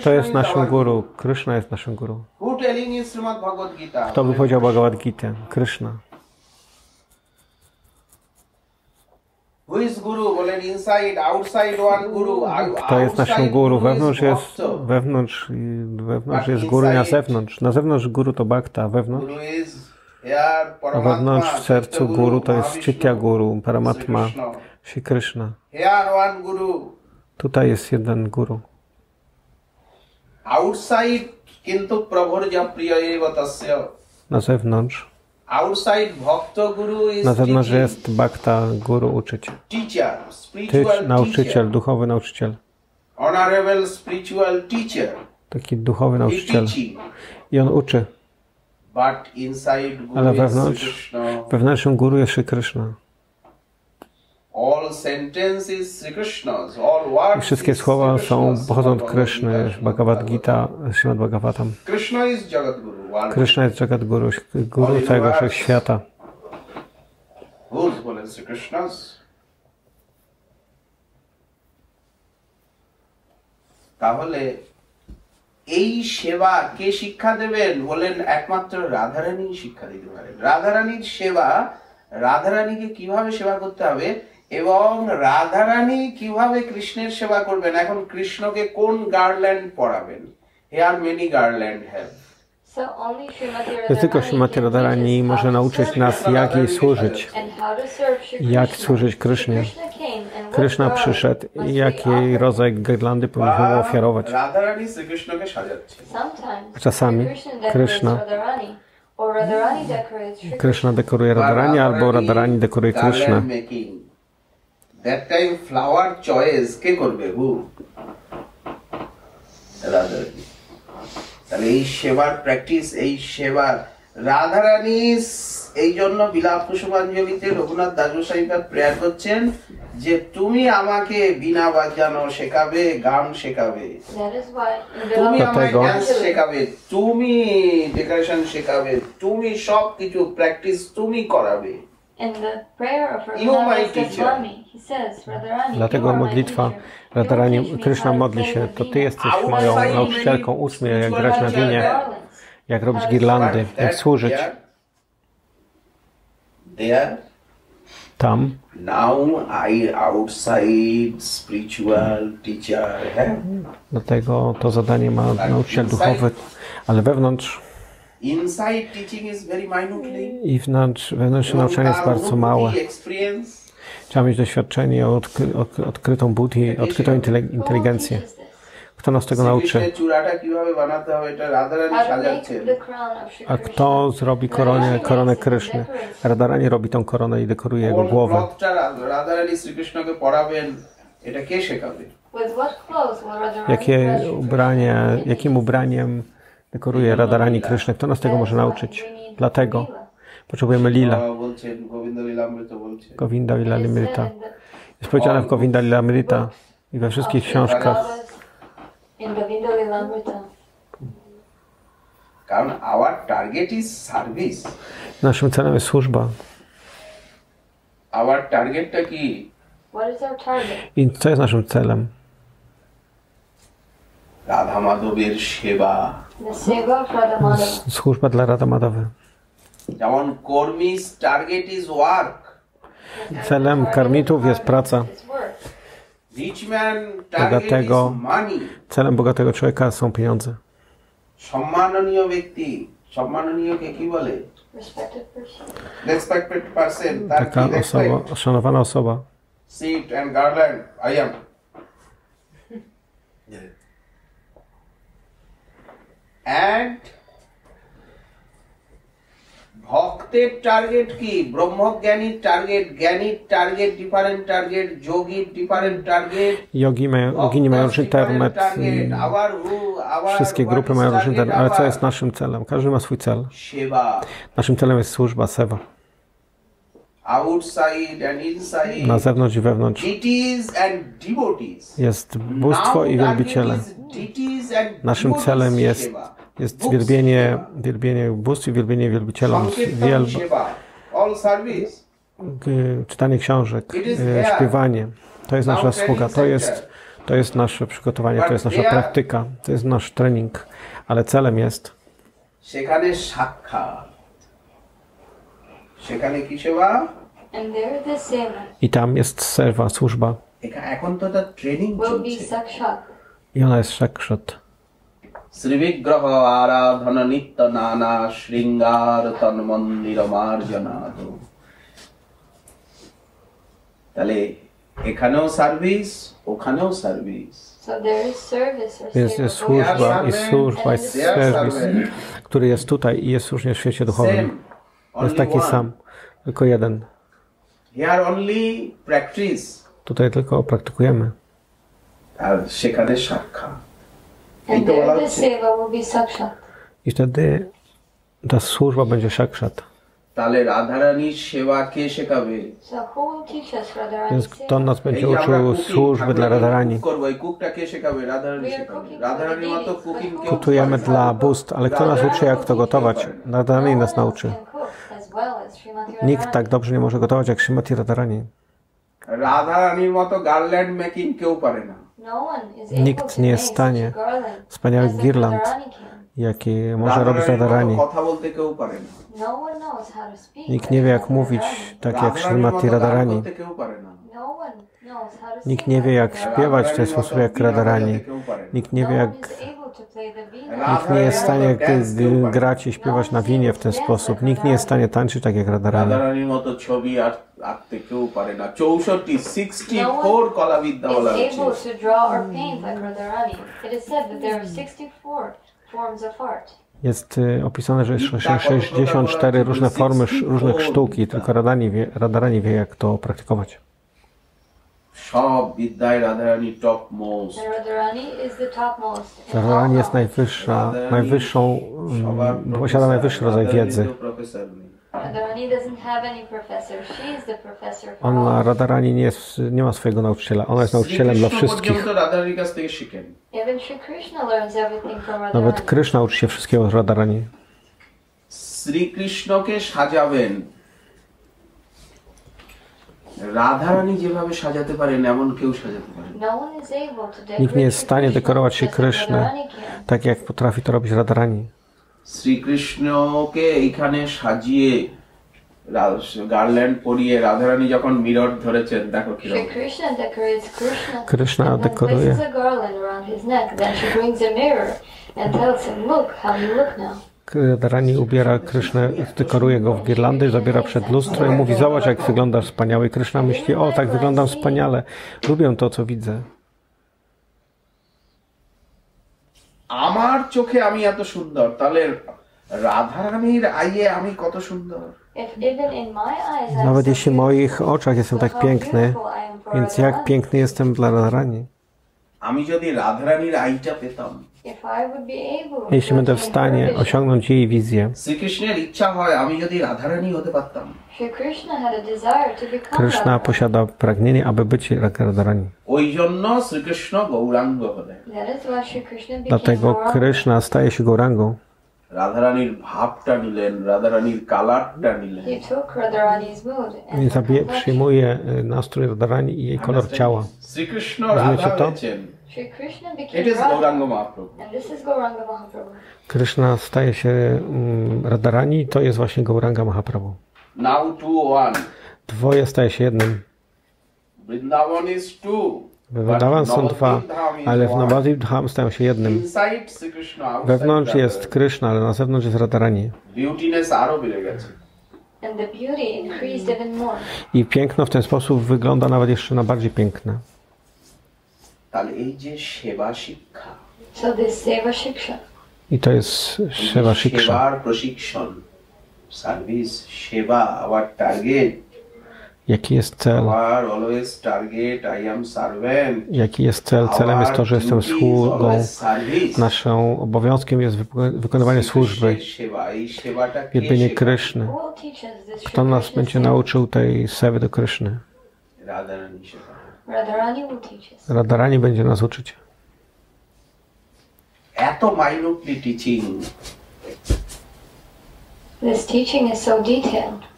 Kto jest naszym guru? Krishna jest naszym guru. Kto wypowiedział Bhagavad Gita? Krishna. Kto jest naszym guru? Wewnątrz jest, wewnątrz, wewnątrz jest guru na zewnątrz. Na zewnątrz guru to bhakta, a wewnątrz Guru is here, a Paramatma, wewnątrz w sercu Chitta guru to jest Mahavishnu, Chitya Guru, Sri Paramatma, Krishna. Shri Krishna. Here one guru. Tutaj jest jeden guru. Outside কিন্তু প্রভর্য প্রিয় এব তস্য Na zewnątrz, outside ভক্ত গুরু is na zewnątrz teaching, jest bhakta, guru, uczyciel. teacher, Ty, spiritual nauczyciel, teacher, duchowy nauczyciel. honorable spiritual teacher. Taki duchowy He nauczyciel. teaching, I on uczy. ale wewnątrz, wewnątrz guru jest Sri Krishna. I wszystkie słowa są, pochodzą od Kryszny, Bhagavad Gita, Srimad Bhagavatam. Krishna jest Jagat Guru, Guru całego wszechświata. Krishnas? এই সেবা কে শিক্ষা দেবেন? বলেন একমাত্র রাধারানী শিক্ষা দিতে পারেন। রাধারানীর সেবা, রাধারানীকে কীভাবে সেবা করতে হবে এবং রাধারানী কীভাবে কৃষ্ণের সেবা করবেন? এখন কৃষ্ণকে কোন গার্ল্যান্ড পড়াবেন? Here many garland have tylko Radharani Srimati can Radharani teach us może how to nauczyć serve nas, jak jej służyć. and how to serve Shri Jak Krishna. służyć Krysznie. Krishna came and what Kryszna garland przyszedł must i we jaki offer? rodzaj girlandy powinniśmy mu ofiarować. Radharani শ্রীকৃষ্ণকে সাজাচ্ছে Sometimes Czasami Krishna decorates Krishna. Radharani or Radharani decorates Shri Kryszna dekoruje Radharani albo Radharani dekoruje Krysznę. Making that time flower choice কে করবে হু রাধারানী তাহলে এই সেবার প্র্যাকটিস এই সেবার রাধারানী এই জন্য বিলাপ কুসুমাঞ্জলিতে রঘুনাথ দাসগোসাইকার প্রেয়ার করছেন যে তুমি আমাকে বিনা বাজানো শেখাবে গান শেখাবে। তুমি আমায় শেখাবে তুমি ডেকোরেশন শেখাবে তুমি সব কিছু প্র্যাকটিস তুমি করাবে। Dlatego modlitwa Radharani, to modli się, the to Ty jesteś moją nauczycielką, ucz mnie jak grać na winie, jak robić girlandy, jak służyć. Tam. Now I outside spiritual teacher have. Dlatego to zadanie ma nauczyciel duchowy, ale wewnątrz i wnętrz, wewnętrzne nauczanie jest bardzo małe. Trzeba mieć doświadczenie, odkry, odkrytą budię, odkrytą inteligencję. Kto nas tego nauczy? A kto zrobi koronę, koronę Kryszny? Radharani robi tą koronę i dekoruje jego głowę. Jakie ubrania, jakim ubraniem dekoruje Radha Rani Krishna. Kto nas tego może nauczyć? Dlatego potrzebujemy lila. Govinda Lila Limrita. Jest powiedziane w Govinda Lila Limrita i we wszystkich książkach. Naszym celem jest służba. I co jest naszym celem? Radha Madhaver Shiva. The Seva of Radha Madhava. Służba dla Rada Madhawy. যেমন কর্মীস target is work Celem karmitów jest praca. It's work. Rich man target is Bogatego- money Celem bogatego człowieka są pieniądze. সম্মাননীয় ব্যক্তি সম্মাননীয়কে কি বলে Respected person. Respected person তার Taka কি osoba, szanowana osoba. Seat and garland I am and ভক্তের target কি ব্রহ্মজ্ঞানীর টার্গেট জ্ঞানীর টার্গেট ডিফারেন্ট টার্গেট যোগীর different target Jogi mają, jogini mają różny termet. mm, Wszystkie grupy mają różny termet. Ale co jest naszym celem? Każdy ma swój cel. সেবা Naszym celem jest służba, sewa. na zewnątrz i wewnątrz. Jest bóstwo i wielbiciele. Naszym celem jest, jest wielbienie, wielbienie bóstw i wielbienie wielbicielom. Wielb... Czytanie książek, e, śpiewanie. To jest nasza sługa, to jest, to jest nasze przygotowanie, to jest nasza praktyka, to jest nasz trening, ale celem jest সেখানে সাক্ষাৎ সেখানে কি সেবা And there the seva I tam jest serwa, służba. এখা- এখন তো এটা training will be চলছে sakshat. I ona jest szakrzat. শ্রীবিগ্রহ আরাধন নিত্য নানা শৃঙ্গার তন মন্দির মার্জনাদ তাহলে এখানেও সার্ভিস ওখানেও service So there is service or Więc seva jest both służba i servant służba i and they are serwis, servant. który jest tutaj i jest również w świecie duchowym. Same, Jest only taki one. sam, tylko jeden. Here only practice Tutaj tylko praktykujemy. আর সেখানে সাক্ষা এই And তো বলা there the হচ্ছে seva will be sakshat. I wtedy ta służba będzie szakrzat. তাহলে রাধারানীর সেবা কে শেখাবে So who will teach us Radharani Więc kto seva? nas এই będzie যে আমরা uczył cooking, służby dla ঠাকুরের Radharani? cook করবো এই কুকটা কে শেখাবে রাধারানী We are শেখাবে cooking রাধারানীর for মতো the কুকিং babies, কেউ but Gotujemy dla bóstw, ale kto nas uczy jak to gotować? Radharani No nas one else nauczy. Nikt tak dobrze nie może gotować jak Srimati Radharani. Radharani garland making kieł. Nikt nie jest w stanie wspaniałych girland, jakie może robić Radharani. Nikt nie wie, jak mówić tak jak Srimati Radharani. করতে কেউ পারে না No one knows how to Nikt sing nie wie like jak Radharani. śpiewać w ten রাধারানীর sposób মতো jak বীণা Radharani. বাজাতে কেউ পারে না। Nikt nie wie No jak one is able to play the veena. Nikt nie jest w stanie jak ty g- grać i śpiewać na winie w ten sposób. Nikt nie jest w stanie tańczyć tak jak Radharani. রাধারানীর মতো ছবি আঁক- আঁকতে কেউ পারে না চৌষট্টি sixty four কলাবিদ্যা বলা is হচ্ছে able to draw or paint like Radharani. It is said that there are 64 forms of art. Jest y, opisane, że jest 64 różne formy sz- różnych sztuki, tylko Radharani wie, Radharani wie jak to praktykować. সব বিদ্যায় Radharani top most And Radharani is the topmost. in all Radharani jest knowledge. najwyższa, najwyższą, mm, posiada najwyższy rodzaj wiedzy. Professor নেই Radharani doesn't have any professor. She is the professor for Ona, all. Radharani nie, jest, nie ma swojego nauczyciela, ona jest nauczycielem dla Shrikrishna wszystkich. পর্যন্ত রাধারানীর কাছ থেকে শিখেন Even Sri Krishna learns everything from Nawet Radharani. Kryszna uczy się wszystkiego od Radharani. শ্রীকৃষ্ণকে সাজাবেন রাধারানী যেভাবে সাজাতে পারেন এমন কেউ সাজাতে পারেন না। No one is able to decorate Nikt nie jest w Sri stanie Krishna dekorować się just like Krysznę. Radharani can. Tak jak potrafi to robić Radharani. শ্রীকৃষ্ণকে এইখানে সাজিয়ে গার্ল্যান্ড পরিয়ে রাধারানী যখন মিরর ধরেছেন দেখো Sri কিরকম Krishna decorates Krishna Krishna and then dekoruje. places a garland around his neck. Then she brings a mirror and tells him, "Look how you look now." Radharani ubiera Krysznę, dekoruje go w girlandy, zabiera przed lustro i mówi, zobacz jak wyglądasz wspaniale. I Kryszna myśli, o tak wyglądam wspaniale, lubię to co widzę. আমার চোখে আমি এত সুন্দর তাহলে রাধারানীর আইয়ে আমি কত সুন্দর If even in my eyes I'm Nawet so jeśli w beautiful, moich oczach jestem so tak how piękny, beautiful I am for więc jak Radharani. piękny jestem dla Radharani. আমি যদি রাধারানীর আইটা পেতাম If I would be able to Jeśli będę w attain her stanie vision. osiągnąć jej wizję, শ্রীকৃষ্ণের ইচ্ছা হয় আমি যদি রাধারানী হতে পারতাম Sri Krishna had a desire to become Kryszna Radharani. posiada pragnienie, aby być jak Radharani. ওই জন্য শ্রীকৃষ্ণ গৌরাঙ্গ হলেন That is why Sri Krishna became Dlatego Gauranga. Kryszna staje się Gaurangą. রাধারানীর ভাবটা নিলেন রাধারানীর কালারটা নিলেন He took Radharani's mood and I her zabie, complexion. przyjmuje y, nastrój Radharani i jej kolor ciała. Shrikrishna Rozumiecie Radha to? Krishna Gauranga Mahaprabhu. staje się mm, Radharani i to jest właśnie Gauranga Mahaprabhu. Now two oh one. Dwoje staje się jednym. Vrindavan is two. Są dwa, ale w Navadvip Dham stają się jednym. Wewnątrz jest Krishna, ale na zewnątrz jest Radharani. I piękno w ten sposób wygląda nawet jeszcze na bardziej piękne. তাহলে এই যে সেবা শিক্ষা So this Seva Shiksha. I to jest এই যে Sheva Shiksha. সেবার প্রশিক্ষণ service সেবা our target Jaki jest cel? Hour always target I am servant Jaki jest cel? Celem jest to, że jestem sługą. Service Naszym obowiązkiem jest wyko- wykonywanie służby, সেবা এই সেবাটা কে wielbienie শেখায়? Kryszny. Who will teach us this Kto Sri nas Krishna będzie seva? nauczył tej sewy do Kryszny? Radharani will teach us. Radharani będzie nas uczyć. Eto minutely teaching. This teaching is so detailed.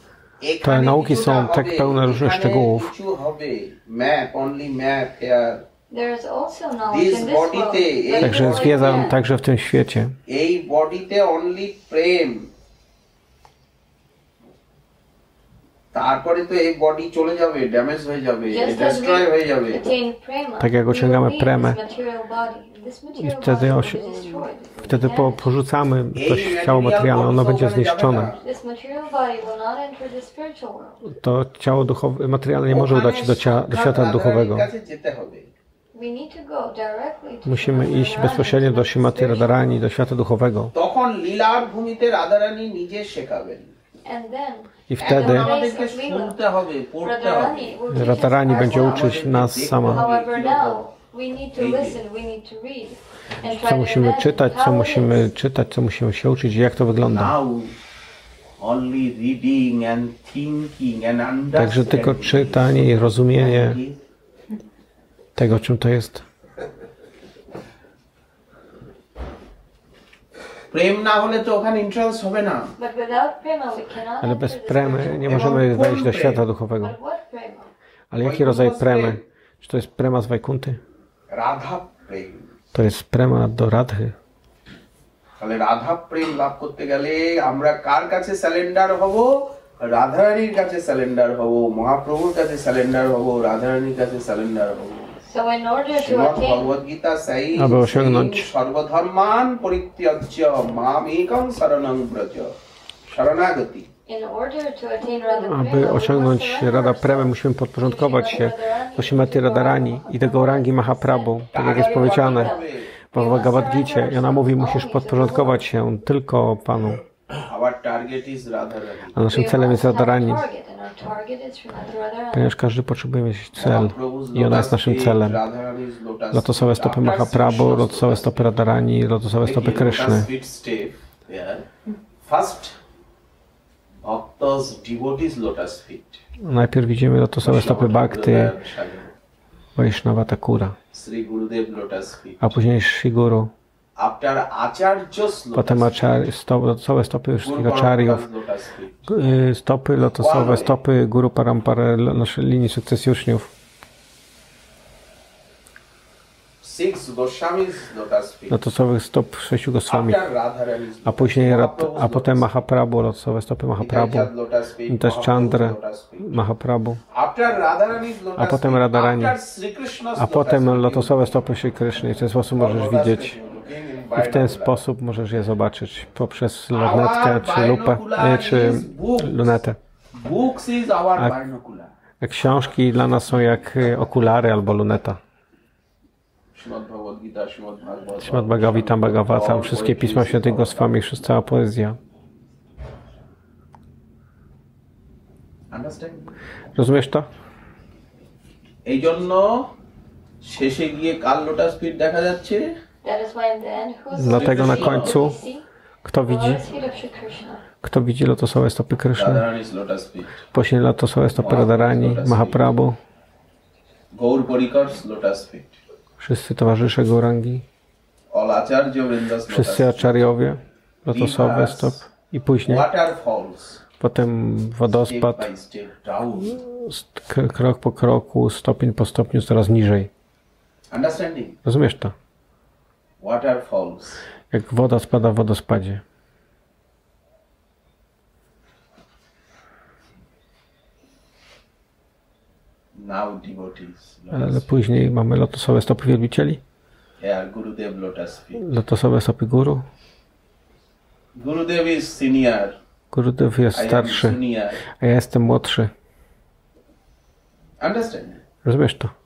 Te nauki są tak pełne różnych szczegółów. Także jest wiedza także w tym świecie. তারপরে তো এই বডি চলে যাবে ড্যামেজ হয়ে যাবে Just as destroy হয়ে যাবে we attain prema, Tak jak we will osiągamy leave premę. this material body. This material wtedy body osi- will be destroyed. Wtedy po, And porzucamy to Ei, ciało material materialne, ono body będzie są zniszczone. zabrane. This material body will not enter the spiritual world. To ciało duchowe, materialne nie może udać się do, cia, do świata duchowego. রাধারানীর কাছে যেতে হবে We need to go directly to Musimy Srimati iść Radharani, bezpośrednio do to Shimati spiritual Radharani, do świata duchowego. তখন লীলার ভূমিতে রাধারানী নিজে শেখাবেন world. And then i wtedy Radharani będzie uczyć nas sama. Co musimy czytać, co musimy czytać, co musimy się uczyć i jak to wygląda. Także tylko czytanie i rozumienie tego, czym to jest. প্রেম না হলে তো ওখানে ইন্টারেস্ট হবে না But without prema, we cannot Ale enter bez the premy spiritual nie world. możemy wejść do świata duchowego. But what prema? Ale jaki rodzaj premy? Czy to jest prema z Wajkunty? Radha Prem To jest prema do Radhy. তাহলে রাধা প্রেম লাভ করতে গেলে আমরা কার কাছে স্যালেন্ডার হব রাধারানীর কাছে স্যালেন্ডার হব মহাপ্রভুর কাছে স্যালেন্ডার হব রাধারানীর কাছে স্যালেন্ডার হব So in order to Shrimad attain, ভগবদ গীতা সাই Aby osiągnąć. সর্বধর্মান পরিত্যাজ্য মাম একং শরণং ব্রজ শরণাগতি in order to attain Radha Prema, Aby we must osiągnąć surrender Rada ourselves Premy, musimy podporządkować to się do Shimati Radharani i do Gaurangi Mahaprabhu, tak jak jest powiedziane w Bhagavad Gita. I ona mówi, musisz podporządkować się tylko Panu. আবার target is Radharani A naszym We celem must jest have ponieważ każdy potrzebuje mieć cel i ona jest naszym celem. Lotosowe feet. stopy After Mahaprabhu, Krishna's lotosowe stopy. Radharani, lotosowe stopy Kryszny. Najpierw widzimy lotosowe stopy Bhakty, Vaishnava feet. a później Shiguru, Acharya's potem lotus feet. aczar, sto, lotosowe stopy wszystkich feet. y, stopy lotosowe, stopy Guru Parampara, naszej linii sukcesji uczniów, lotosowych stop sześciu Goswami, a później, a potem Mahaprabhu, lotosowe stopy Mahaprabhu, też Chandra. Mahaprabhu, A potem Radharani. Sri a potem lotosowe stopy Shri Krishny. I w ten sposób możesz widzieć i w ten binocular. sposób możesz je zobaczyć poprzez lornetkę, czy lupę, e, czy lunetę. Books is our A- binocular. A książki dla nas są jak y, okulary albo luneta. Śmad Bhagavad Gita, Śmad Bhagavatam, Śmad Bhagavatam, Bhagavatam, wszystkie pisma świętych Goswami, wszystka cała poezja. Understand? Rozumiesz to? এই জন্য শেষে গিয়ে কাল lotus fit দেখা যাচ্ছে Dlatego na końcu kto widzi? Kto widzi lotosowe stopy Kryszny? Później lotosowe stopy Radharani, Mahaprabhu. Wszyscy towarzysze Gorangi. Wszyscy acharyowie, lotosowe stop. I później potem wodospad krok po kroku, stopień po stopniu coraz niżej. Rozumiesz to? Waterfalls. Jak woda spada w wodospadzie. Now devotees, Ale później mamy lotosowe stopy wielbicieli. Yeah, Gurudev lotus feet. Lotosowe stopy guru. Gurudev is senior. Gurudev jest starszy, a ja jestem młodszy. Understand? Rozumiesz to?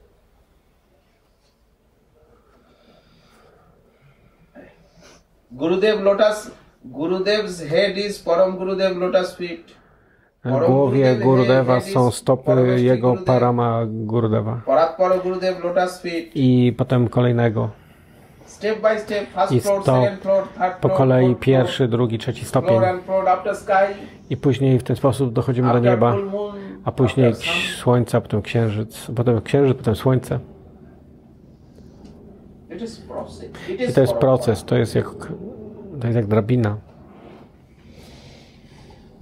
Gurudev lotus, Gurudev's head is Param Gurudev lotus feet. Głowie Gurudewa są stopy jego parama Gurudewa. I potem kolejnego. I stop po kolei pierwszy, drugi, trzeci stopień. I później w ten sposób dochodzimy do nieba, a później słońca, potem księżyc, potem księżyc, potem słońce. I is to jest parampara. proces, to jest jak, to jest jak drabina.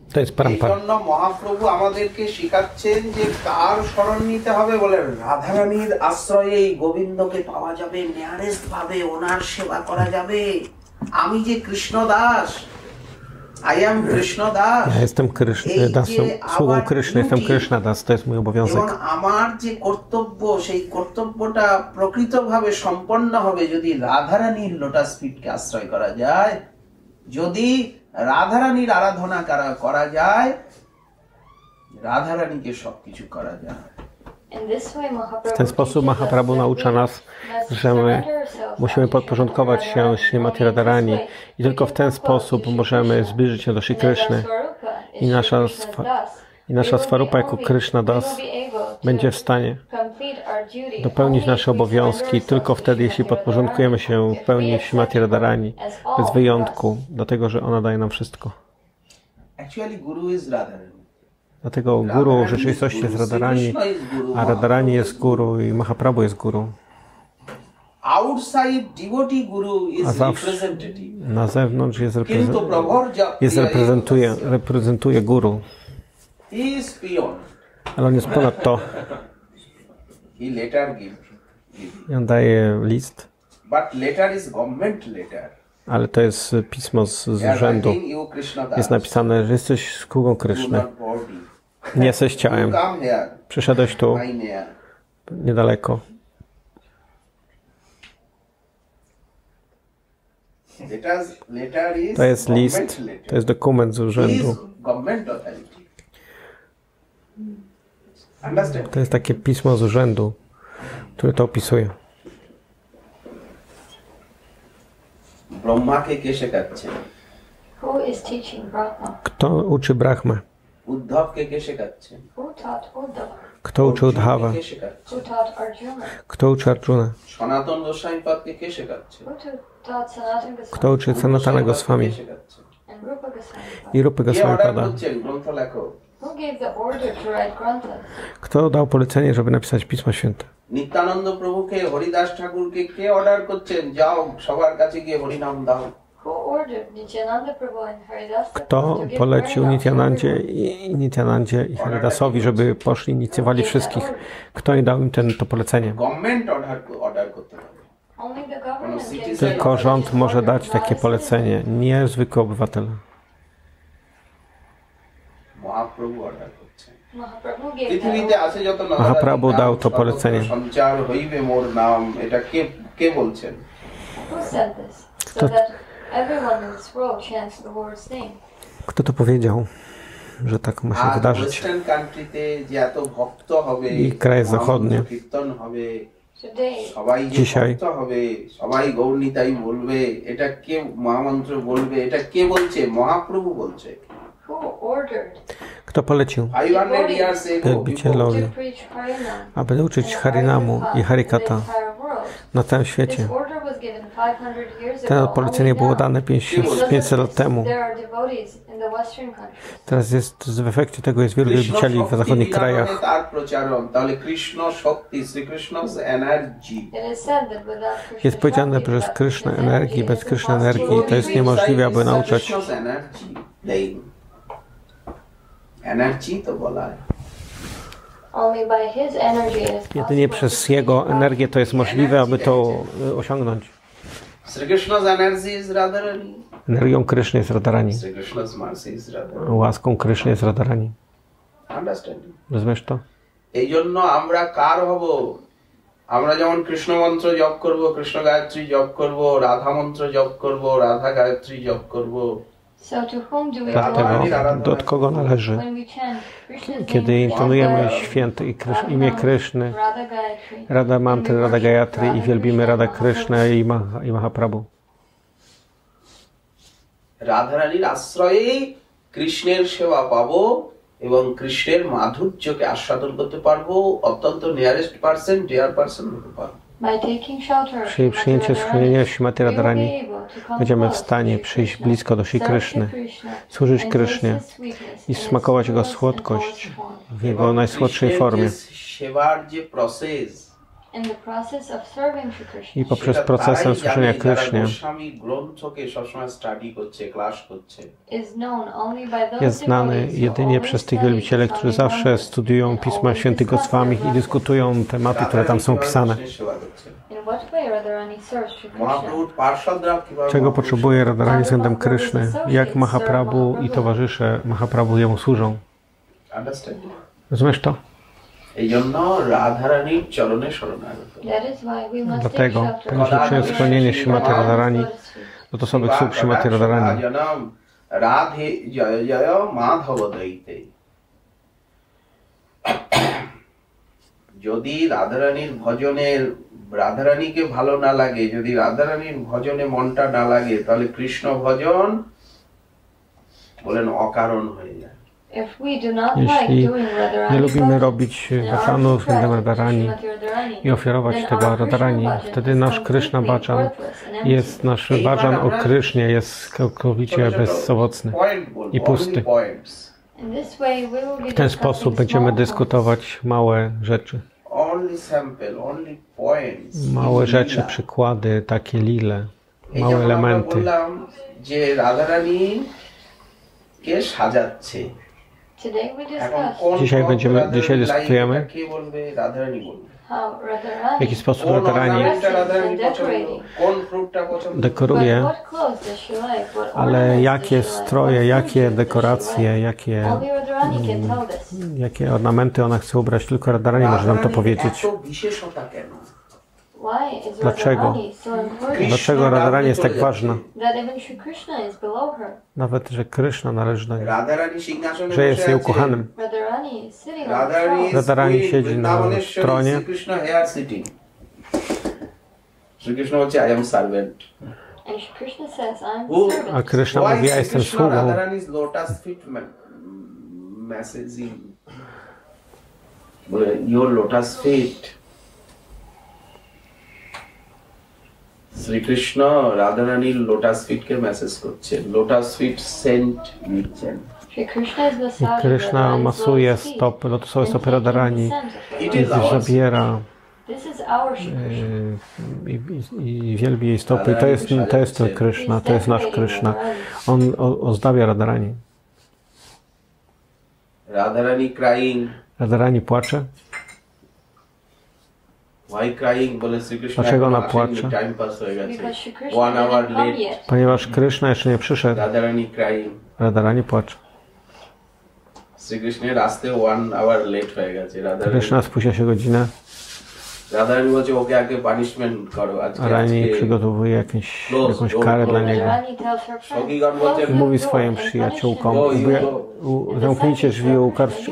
To jest এই parampara. জন্য মহাপ্রভু আমাদেরকে শিখাচ্ছেন যে কার স্মরণ নিতে হবে বলে রাধারানীর আশ্রয়ে এই গোবিন্দকে পাওয়া যাবে নিয়ারেস্ট ভাবে ওনার সেবা করা যাবে আমি যে কৃষ্ণ Das Ja jestem dasem, sługą Kryszny, jestem Kryszna Das, to jest mój obowiązek. আমার যে কর্তব্য সেই কর্তব্যটা প্রকৃতভাবে সম্পন্ন হবে যদি রাধারানীর লোটাস ফিটকে আশ্রয় করা যায় যদি রাধারানীর আরাধনা করা করা যায় রাধারানীকে সবকিছু করা যায় W ten sposób Mahaprabhu naucza nas, że my Musimy podporządkować się Srimati Radharani i tylko w ten sposób możemy zbliżyć się do Sri Krishny. I nasza, i nasza Swarupa jako Krishna Das będzie w stanie dopełnić nasze obowiązki tylko wtedy, jeśli podporządkujemy się w pełni Srimati Radharani, bez wyjątku, dlatego że ona daje nam wszystko. Dlatego guru w rzeczywistości jest Radharani, a Radharani jest guru i Mahaprabhu jest guru outside devotee guru is representative. Na zewnątrz jest, reprezent- jest reprezentuje, reprezentuje guru. Is beyond. Ale on jest ponad to. He later on daje list. But letter is government letter. Ale to jest pismo z, z urzędu. Jest napisane, że jesteś kugą Kryszny. Nie jesteś ciałem. Przyszedłeś tu, niedaleko. To jest list, to jest dokument z urzędu. To jest takie pismo z urzędu, które to opisuje. Kto uczy Brahmę? Uddhav ke শেখাচ্ছে Who taught Uddhava? Kto uczy Udhava? কে শেখাচ্ছে Who taught Arjuna? Kto uczy Arjuna? সনাতন গোস্বামী পদকে কে শেখাচ্ছে Who to- taught Sanatana Kto Goswami? uczy Sanatana Goswami? কে শেখাচ্ছে And Rupa Goswami? I Rupy K Goswami order Pada. করছেন গ্রন্থ লেখো Who gave the order to write granthas? Kto dał polecenie, żeby napisać Pismo Święte? Nityananda প্রভুকে হরিদাস ঠাকুরকে কে অর্ডার করছেন যাও সবার কাছে গিয়ে হরিনাম দাও kto polecił Nityanandzie i, Nityanandzie i Haridasowi, żeby poszli inicjowali wszystkich? Kto im dał im ten, to polecenie? Tylko rząd może dać takie polecenie, nie zwykły obywatel. Mahaprabhu dał to polecenie. Kto, that everyone in this world chants the Lord's name. Kto to powiedział, że tak ma się আজ wydarzyć? Western কান্ট্রিতে যে এত ভক্ত হবে I kraje মহামন্ত্র zachodnie. কীর্তন হবে Today, সবাই যে Dzisiaj. ভক্ত হবে সবাই গৌরনীতাই বলবে এটা কে মহামন্ত্র বলবে এটা কে বলছে মহাপ্রভু বলছে who ordered Kto polecił, five hundred years wielbicielowi, to preach Harinam aby nauczyć and Harinamu i in the Harikata entire world? na całym This świecie? Ten policja było dane 500 lat temu. Teraz jest, w efekcie tego jest wielu wielbicieli w zachodnich krajach. Jest powiedziane, że Krishna energii, bez Krishna energii to jest niemożliwe, aby nauczać. Energy to bola Jedynie to przez preach jego Bhakti. energię to jest możliwe, aby to y, osiągnąć. Shrikrishna energy is Radharani Energią Kryszny jest Radharani. Shrikrishna mercy is Radharani Łaską Kryszny jest Radharani. Understanding Rozumiesz to? এই জন্য আমরা কার হব আমরা যেমন কৃষ্ণ মন্ত্র জপ করব কৃষ্ণ গায়ত্রী জপ করব রাধা মন্ত্র জপ করব রাধা গায়ত্রী জপ করব So to whom do we Dlatego belong? do kogo należy? When we chant Krishna's Kiedy name, intonujemy Radha, święte i Krysz, imię Kryszny, Radha Gayatri, Rada Mantry, and we Rada worship Gayatri i Radha wielbimy Krishna, Rada Mahaprabhu. Kryshnę i, Maha, i Mahaprabhu. রাধারানীর আশ্রয়েই কৃষ্ণের সেবা পাবো এবং কৃষ্ণের মাধুর্যকে আস্বাদন করতে পারবো অত্যন্ত নিয়ারেস্ট পার্সন ডিয়ার পার্সন হতে পারবো przy przyjęciu schronienia Śmaty Radharani będziemy w stanie przyjść blisko do Sri Kryszny, służyć Krysznie i smakować Jego słodkość w Jego najsłodszej formie. I poprzez proces służenia Krysznie jest znany jedynie przez tych wielbicieli, którzy zawsze studiują pisma świętych Goswamich i dyskutują tematy, które tam są pisane. Czego potrzebuje Radharani względem Kryszny? Jak Mahaprabhu i towarzysze Mahaprabhu jemu służą? Rozumiesz to? এই জন্য রাধারানীর চরণে শরণাগত Dlatego przyjąć the schronienie Śrimati Radharani feet. do tosowych słów Śrimati Radharani. Radhe জয় জয় মাধব দৈতে যদি রাধারানীর ভজনের রাধারানীকে ভালো না লাগে যদি রাধারানীর ভজনে মনটা না লাগে তাহলে কৃষ্ণ ভজন বলেন অকারণ হয়ে যায় If we do not like Jeśli doing Radharani nie lubimy bhajan robić and our bhajanów względem prayer to Radharani Srimati Radharani, i ofiarować then tego our Krishna Radharani, bhajan wtedy is nasz Krishna completely bhajan worthless and empty. jest, nasz bhajan o Krysznie jest całkowicie bezowocny. Point বলবো, i pusty. only points. In this way, we will be W ten discussing sposób będziemy small points. dyskutować małe rzeczy. Only sample, only points. Małe in rzeczy, lila. przykłady, takie lile, এই małe যেমন আমরা elementy. বললাম যে রাধারানী কে সাজাচ্ছে Dzisiaj będziemy, dzisiaj dyskutujemy, w jaki sposób Radharani dekoruje, ale jakie stroje, jakie dekoracje, jakie, mm, jakie ornamenty ona chce ubrać, tylko Radharani może nam to powiedzieć. Dlaczego? Dlaczego Radharani jest tak ważna? Nawet, że Krishna należy do niej, że jest jej ukochanym. Radharani siedzi na tronie. A Krishna mówi, ja jestem sługą. Your lotus feet Shrikrishna রাধারানীর lotus fit কে মেসেজ করছেন lotus feet scent নিচ্ছেন Shri Krishna is I massaging Kryszna Radharani's masuje lotus feet stopy, lotosowe and stopy taking Radharani the scent of her It i is ours. zabiera This is our Shri Krishna. e, i, i, i wielbi jej stopy. I to jest, to jest ten Kryszna, to jest nasz Kryszna. On o, ozdabia Radharani. Radharani crying Radharani płacze. Dlaczego ona płacze? Ponieważ Krishna jeszcze nie przyszedł. Radharani płacze. Krishna spóźnia się godzinę. Radharani przygotowuje jakieś, jakąś karę dla niego. Mówi swoim przyjaciółkom, zamknijcie drzwi,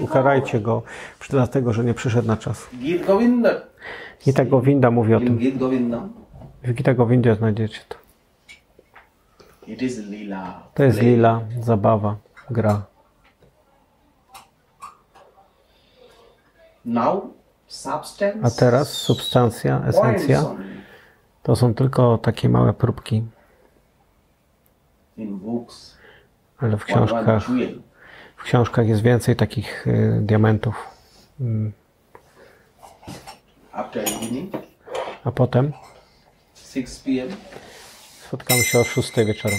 ukarajcie go, dlatego, że nie przyszedł na czas. Gita Govinda mówi o tym. W Gita Govindzie znajdziecie to. To jest lila, zabawa, gra. A teraz substancja, esencja to są tylko takie małe próbki. Ale w książkach, w książkach jest więcej takich y, diamentów. Mm. After evening A potem 6 p.m. spotkamy się o 6 wieczorem.